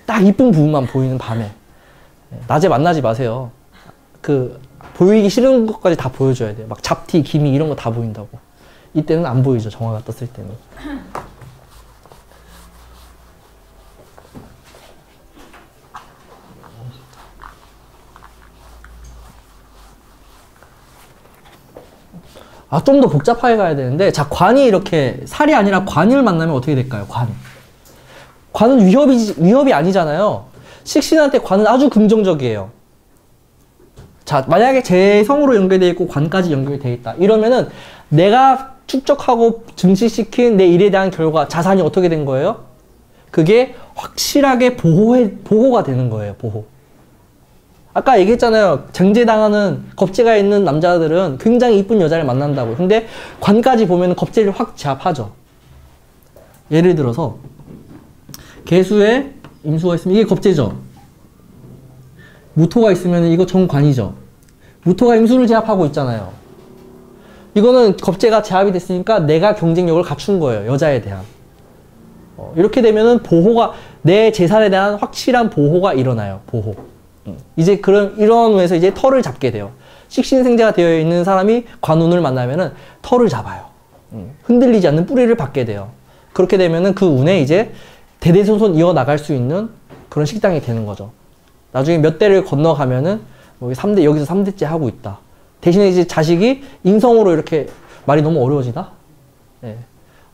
[SPEAKER 1] 딱 이쁜 부분만 보이는 밤에 예, 낮에 만나지 마세요. 그 보이기 싫은 것까지 다 보여줘야 돼요. 막 잡티, 기미 이런 거 다 보인다고. 이때는 안 보이죠. 정화가 떴을 때는. 아, 좀 더 복잡하게 가야 되는데, 자, 관이 이렇게, 살이 아니라 관을 만나면 어떻게 될까요? 관. 관은 위협이, 위협이 아니잖아요. 식신한테 관은 아주 긍정적이에요. 자, 만약에 재성으로 연결되어 있고 관까지 연결되어 있다. 이러면은 내가 축적하고 증식시킨 내 일에 대한 결과, 자산이 어떻게 된 거예요? 그게 확실하게 보호해, 보호가 되는 거예요, 보호. 아까 얘기했잖아요. 정제당하는 겁재가 있는 남자들은 굉장히 이쁜 여자를 만난다고. 근데 관까지 보면 겁재를 확 제압하죠. 예를 들어서 개수에 임수가 있으면 이게 겁재죠. 무토가 있으면 이거 정관이죠. 무토가 임수를 제압하고 있잖아요. 이거는 겁재가 제압이 됐으니까 내가 경쟁력을 갖춘 거예요. 여자에 대한. 어, 이렇게 되면은 보호가 내 재산에 대한 확실한 보호가 일어나요. 보호. 음. 이제 그런 이런 면에서 이제 털을 잡게 돼요. 식신생재가 되어 있는 사람이 관운을 만나면은 털을 잡아요. 음. 흔들리지 않는 뿌리를 받게 돼요. 그렇게 되면은 그 운에 이제 대대손손 이어 나갈 수 있는 그런 식당이 되는 거죠. 나중에 몇 대를 건너가면은 뭐 3대 여기서 3대째 하고 있다. 대신에 이제 자식이 인성으로 이렇게 말이 너무 어려워지나? 예.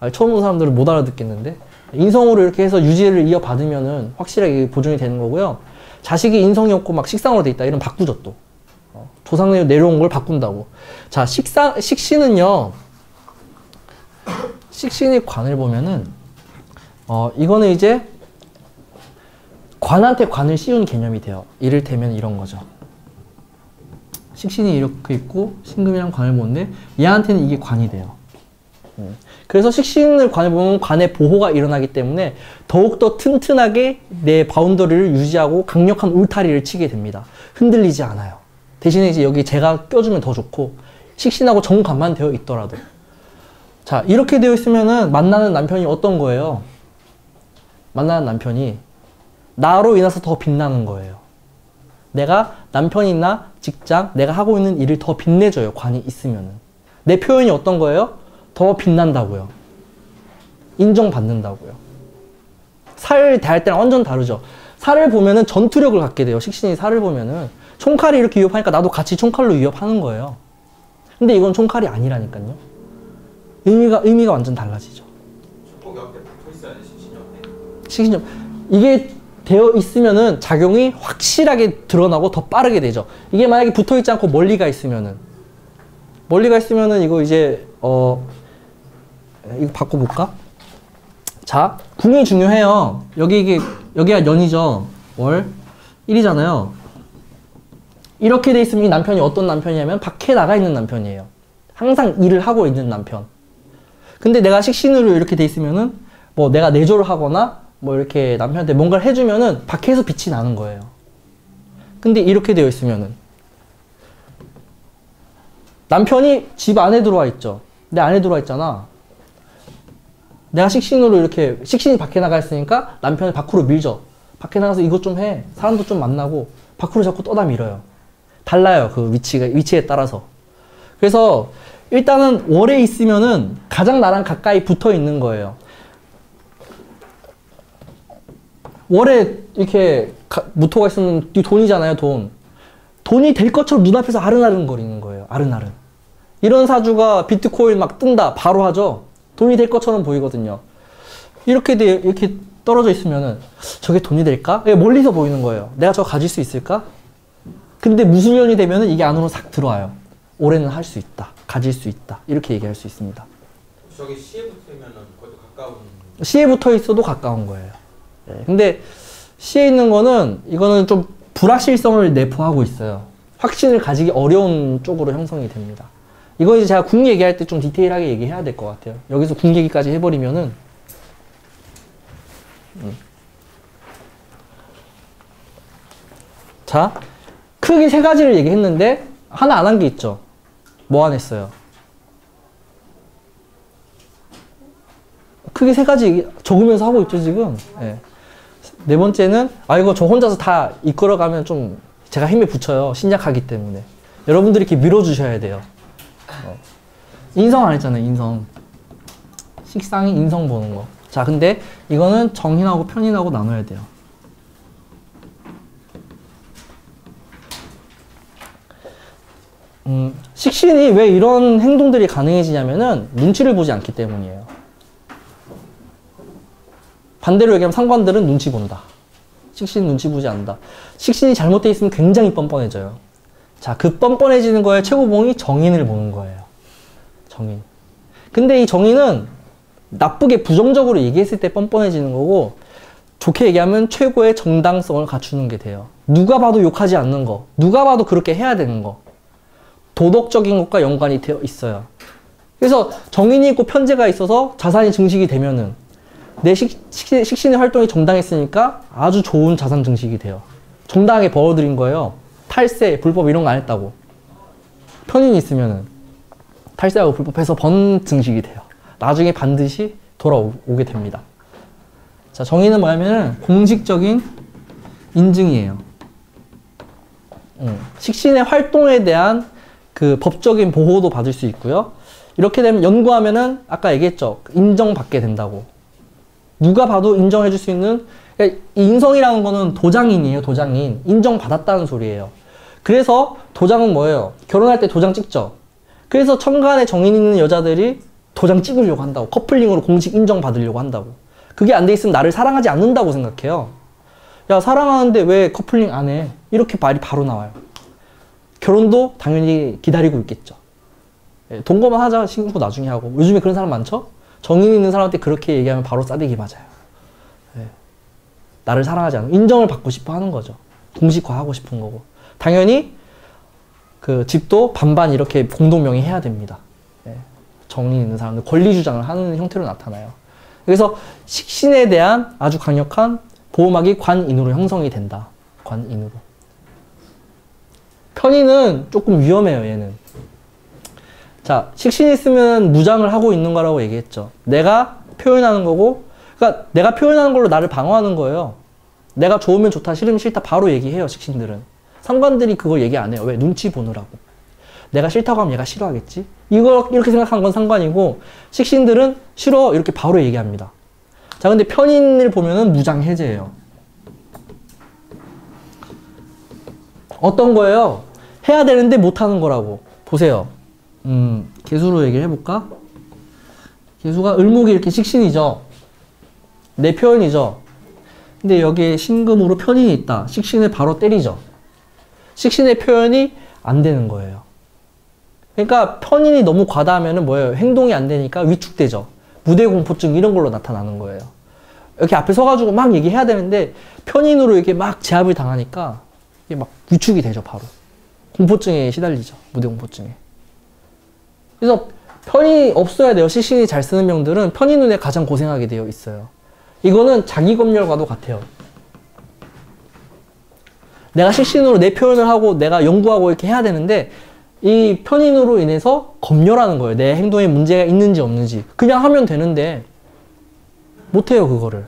[SPEAKER 1] 아, 처음 본 사람들은 못 알아듣겠는데 인성으로 이렇게 해서 유지를 이어받으면은 확실하게 보존이 되는 거고요. 자식이 인성이 없고 막 식상으로 돼 있다. 이런 바꾸죠 또. 어, 조상내로 내려온 걸 바꾼다고. 자 식상 식신은요. 식신의 관을 보면은 어 이거는 이제 관한테 관을 씌운 개념이 돼요. 이를테면 이런 거죠. 식신이 이렇게 있고 신금이랑 관을 보는데 얘한테는 이게 관이 돼요. 음. 그래서 식신을 관을 보면 관의 보호가 일어나기 때문에 더욱더 튼튼하게 내 바운더리를 유지하고 강력한 울타리를 치게 됩니다. 흔들리지 않아요. 대신에 이제 여기 제가 껴주면 더 좋고 식신하고 정관만 되어 있더라도 자 이렇게 되어 있으면은 만나는 남편이 어떤 거예요? 만나는 남편이 나로 인해서 더 빛나는 거예요. 내가 남편이나 직장, 내가 하고 있는 일을 더 빛내줘요. 관이 있으면은. 내 표현이 어떤 거예요? 더 빛난다고요. 인정받는다고요. 살을 대할 때랑 완전 다르죠. 살을 보면은 전투력을 갖게 돼요. 식신이 살을 보면은. 총칼이 이렇게 위협하니까 나도 같이 총칼로 위협하는 거예요. 근데 이건 총칼이 아니라니까요. 의미가, 의미가 완전 달라지죠. 식신점. 이게 되어 있으면은 작용이 확실하게 드러나고 더 빠르게 되죠. 이게 만약에 붙어 있지 않고 멀리 가 있으면은 멀리 가 있으면은 이거 이제 어 이거 바꿔볼까? 자, 궁이 중요해요. 여기 이게 여기가 연이죠. 월 1이잖아요. 이렇게 돼 있으면 이 남편이 어떤 남편이냐면 밖에 나가 있는 남편이에요. 항상 일을 하고 있는 남편. 근데 내가 식신으로 이렇게 돼 있으면은 뭐 내가 내조를 하거나 뭐 이렇게 남편한테 뭔가를 해주면은 밖에서 빛이 나는 거예요. 근데 이렇게 되어 있으면은 남편이 집 안에 들어와 있죠. 내 안에 들어와 있잖아. 내가 식신으로 이렇게 식신이 밖에 나가 있으니까 남편을 밖으로 밀죠. 밖에 나가서 이것 좀 해. 사람도 좀 만나고 밖으로 자꾸 떠다 밀어요. 달라요. 그 위치가 위치에 따라서. 그래서 일단은 월에 있으면은 가장 나랑 가까이 붙어 있는 거예요. 월에 이렇게 가, 무토가 있으면 이 돈이잖아요, 돈. 돈이 될 것처럼 눈앞에서 아른아른 거리는 거예요, 아른아른. 이런 사주가 비트코인 막 뜬다, 바로 하죠. 돈이 될 것처럼 보이거든요. 이렇게 돼, 이렇게 떨어져 있으면은 저게 돈이 될까? 예, 멀리서 보이는 거예요. 내가 저거 가질 수 있을까? 근데 무술년이 되면은 이게 안으로 싹 들어와요. 올해는 할 수 있다, 가질 수 있다. 이렇게 얘기할 수 있습니다.
[SPEAKER 3] 저기 시에 붙으면은 거의 가까운.
[SPEAKER 1] C에 붙어 있어도 가까운 거예요. 예, 근데 C에 있는 거는 이거는 좀 불확실성을 내포하고 있어요. 확신을 가지기 어려운 쪽으로 형성이 됩니다. 이거 이제 제가 궁 얘기할 때 좀 디테일하게 얘기해야 될 것 같아요. 여기서 궁 얘기까지 해버리면은 음. 자 크게 세 가지를 얘기했는데 하나 안 한 게 있죠. 뭐 안 했어요? 크게 세 가지 적으면서 하고 있죠 지금. 예. 네 번째는 아 이거 저 혼자서 다 이끌어가면 좀 제가 힘에 붙여요 신약하기 때문에 여러분들이 이렇게 밀어주셔야 돼요. 어. 인성 안 했잖아요 인성. 식상이 인성 보는 거. 자 근데 이거는 정인하고 편인하고 나눠야 돼요. 음, 식신이 왜 이런 행동들이 가능해지냐면은 눈치를 보지 않기 때문이에요. 반대로 얘기하면 상관들은 눈치 본다. 식신 눈치 보지 않는다. 식신이 잘못되어 있으면 굉장히 뻔뻔해져요. 자, 그 뻔뻔해지는 거에 최고봉이 정인을 보는 거예요. 정인. 근데 이 정인은 나쁘게 부정적으로 얘기했을 때 뻔뻔해지는 거고 좋게 얘기하면 최고의 정당성을 갖추는 게 돼요. 누가 봐도 욕하지 않는 거, 누가 봐도 그렇게 해야 되는 거. 도덕적인 것과 연관이 되어 있어요. 그래서 정인이 있고 편제가 있어서 자산이 증식이 되면은 내 식, 식, 식신의 활동이 정당했으니까 아주 좋은 자산 증식이 돼요. 정당하게 벌어들인 거예요. 탈세, 불법 이런 거 안 했다고. 편인이 있으면은 탈세하고 불법해서 번 증식이 돼요. 나중에 반드시 돌아오게 됩니다. 자, 정의는 뭐냐면은 공식적인 인증이에요. 음, 식신의 활동에 대한 그 법적인 보호도 받을 수 있고요. 이렇게 되면 연구하면은 아까 얘기했죠. 인정받게 된다고. 누가 봐도 인정해 줄 수 있는 그러니까 이 인성이라는 거는 도장인이에요. 도장인. 인정받았다는 소리예요. 그래서 도장은 뭐예요? 결혼할 때 도장 찍죠. 그래서 천간에 정인 있는 여자들이 도장 찍으려고 한다고. 커플링으로 공식 인정받으려고 한다고. 그게 안 돼 있으면 나를 사랑하지 않는다고 생각해요. 야, 사랑하는데 왜 커플링 안 해? 이렇게 말이 바로 나와요. 결혼도 당연히 기다리고 있겠죠. 예, 동거만 하자, 신고 나중에 하고. 요즘에 그런 사람 많죠? 정인 있는 사람한테 그렇게 얘기하면 바로 싸대기 맞아요. 예. 나를 사랑하지 않는, 인정을 받고 싶어 하는 거죠. 공식화하고 싶은 거고. 당연히 그 집도 반반 이렇게 공동명의 해야 됩니다. 예. 정인 있는 사람들 권리 주장을 하는 형태로 나타나요. 그래서 식신에 대한 아주 강력한 보호막이 관인으로 형성이 된다. 관인으로. 편인은 조금 위험해요, 얘는. 자, 식신이 있으면 무장을 하고 있는 거라고 얘기했죠. 내가 표현하는 거고, 그러니까 내가 표현하는 걸로 나를 방어하는 거예요. 내가 좋으면 좋다, 싫으면 싫다 바로 얘기해요, 식신들은. 상관들이 그걸 얘기 안 해요. 왜? 눈치 보느라고. 내가 싫다고 하면 얘가 싫어하겠지? 이거, 이렇게 생각한 건 상관이고, 식신들은 싫어, 이렇게 바로 얘기합니다. 자, 근데 편인을 보면은 무장 해제예요. 어떤 거예요? 해야 되는데 못하는 거라고. 보세요. 음, 개수로 얘기를 해볼까? 개수가 을목이 이렇게 식신이죠. 내 표현이죠. 근데 여기에 신금으로 편인이 있다. 식신을 바로 때리죠. 식신의 표현이 안 되는 거예요. 그러니까 편인이 너무 과다하면 뭐예요? 행동이 안 되니까 위축되죠. 무대 공포증 이런 걸로 나타나는 거예요. 이렇게 앞에 서가지고 막 얘기해야 되는데 편인으로 이렇게 막 제압을 당하니까 이게 막 위축이 되죠, 바로. 공포증에 시달리죠. 무대 공포증에. 그래서 편이 없어야 돼요. 시신이 잘 쓰는 명들은 편의 눈에 가장 고생하게 되어 있어요. 이거는 자기 검열과도 같아요. 내가 실신으로 내 표현을 하고 내가 연구하고 이렇게 해야 되는데 이 편인으로 인해서 검열하는 거예요. 내 행동에 문제가 있는지 없는지. 그냥 하면 되는데 못해요, 그거를.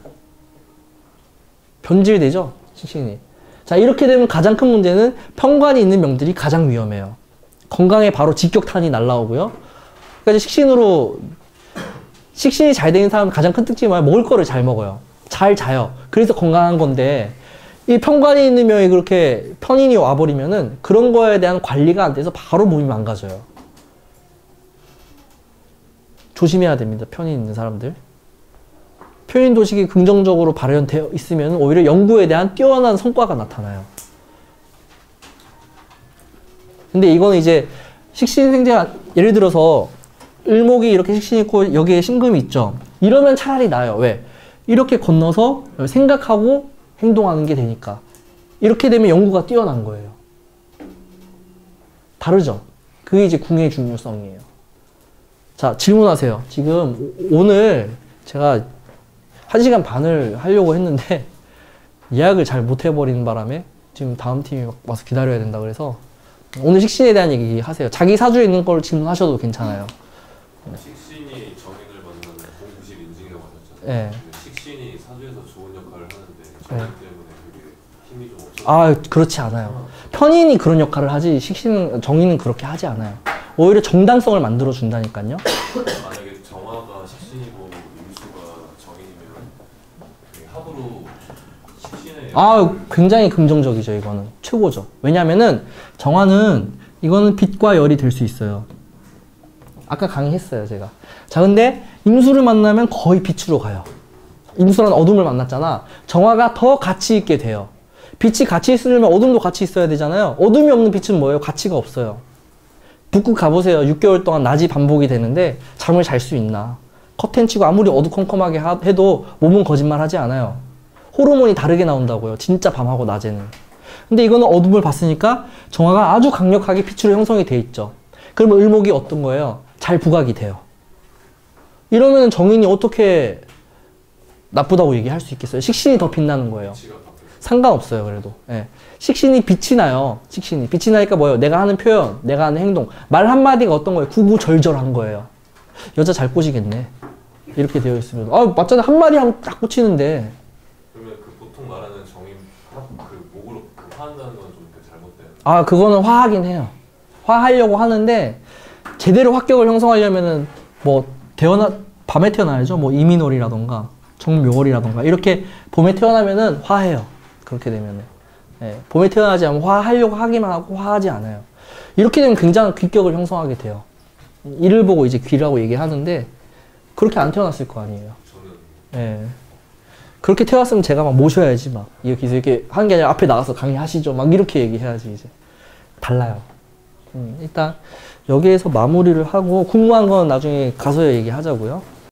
[SPEAKER 1] 변질되죠, 실신이. 자, 이렇게 되면 가장 큰 문제는 편관이 있는 명들이 가장 위험해요. 건강에 바로 직격탄이 날라오고요. 그러니까 식신으로 식신이 잘 되는 사람 가장 큰 특징이 뭐야? 먹을 거를 잘 먹어요. 잘 자요. 그래서 건강한 건데 이 편관이 있는 명이 그렇게 편인이 와버리면은 그런 거에 대한 관리가 안 돼서 바로 몸이 망가져요. 조심해야 됩니다. 편인 있는 사람들. 표현 도식이 긍정적으로 발현되어 있으면 오히려 연구에 대한 뛰어난 성과가 나타나요. 근데 이거는 이제 식신생제가 예를 들어서 을목이 이렇게 식신이 있고 여기에 신금이 있죠. 이러면 차라리 나아요. 왜? 이렇게 건너서 생각하고 행동하는 게 되니까. 이렇게 되면 연구가 뛰어난 거예요. 다르죠? 그게 이제 궁의 중요성이에요. 자, 질문하세요. 지금 오늘 제가 한 시간 반을 하려고 했는데 예약을 잘 못 해버리는 바람에 지금 다음 팀이 와서 기다려야 된다 그래서 오늘 식신에 대한 얘기 하세요. 자기 사주에 있는 걸 질문하셔도 괜찮아요.
[SPEAKER 5] 식신이 정인을 만나는 공구식 인증이라고 하셨잖아요.
[SPEAKER 1] 네.
[SPEAKER 5] 식신이 사주에서 좋은 역할을 하는데 정인 때문에 그게 힘이 좀 없어.
[SPEAKER 1] 아, 그렇지 않아요. 편인이 그런 역할을 하지 식신은 정인은 그렇게 하지 않아요. 오히려 정당성을 만들어 준다니까요.
[SPEAKER 5] 만약에 정화가 식신이고 임수가 정인이면 그게 합으로 식신의
[SPEAKER 1] 아, 굉장히 긍정적이죠, 이거는. 최고죠. 왜냐면은, 정화는, 이거는 빛과 열이 될 수 있어요. 아까 강의했어요, 제가. 자, 근데, 임수를 만나면 거의 빛으로 가요. 임수란 어둠을 만났잖아. 정화가 더 가치 있게 돼요. 빛이 같이 있으려면 어둠도 같이 있어야 되잖아요. 어둠이 없는 빛은 뭐예요? 가치가 없어요. 북극 가보세요. 6개월 동안 낮이 반복이 되는데 잠을 잘 수 있나? 커튼 치고 아무리 어두컴컴하게 하- 해도 몸은 거짓말 하지 않아요. 호르몬이 다르게 나온다고요. 진짜 밤하고 낮에는. 근데 이거는 어둠을 봤으니까 정화가 아주 강력하게 빛으로 형성이 돼 있죠. 그러면 을목이 어떤 거예요? 잘 부각이 돼요. 이러면 정인이 어떻게 나쁘다고 얘기할 수 있겠어요? 식신이 더 빛나는 거예요. 상관없어요, 그래도. 예. 식신이 빛이 나요. 식신이. 빛이 나니까 뭐예요? 내가 하는 표현, 내가 하는 행동. 말 한마디가 어떤 거예요? 구구절절한 거예요. 여자 잘 꼬시겠네. 이렇게 되어 있으면. 아, 맞잖아. 한마디 하면 딱 꽂히는데.
[SPEAKER 5] 그러면 그 보통 말하는 정인 화- 그 목으로 그 화한다는 건 좀 잘못된.
[SPEAKER 1] 아, 그거는 화하긴 해요. 화하려고 하는데, 제대로 합격을 형성하려면은, 뭐, 태어나, 밤에 태어나야죠. 뭐, 이민월이라던가, 정묘월이라던가, 이렇게 봄에 태어나면은 화해요. 그렇게 되면은. 예, 봄에 태어나지 않으면 화하려고 하기만 하고 화하지 않아요. 이렇게 되면 굉장한 귀격을 형성하게 돼요. 이를 보고 이제 귀라고 얘기하는데, 그렇게 안 태어났을 거 아니에요.
[SPEAKER 5] 저는
[SPEAKER 1] 예. 그렇게 태웠으면 제가 막 모셔야지 막 이렇게 이렇게 하는 게 아니라 앞에 나가서 강의하시죠 막 이렇게 얘기해야지 이제 달라요. 음, 일단 여기에서 마무리를 하고 궁금한 건 나중에 가서 얘기하자고요.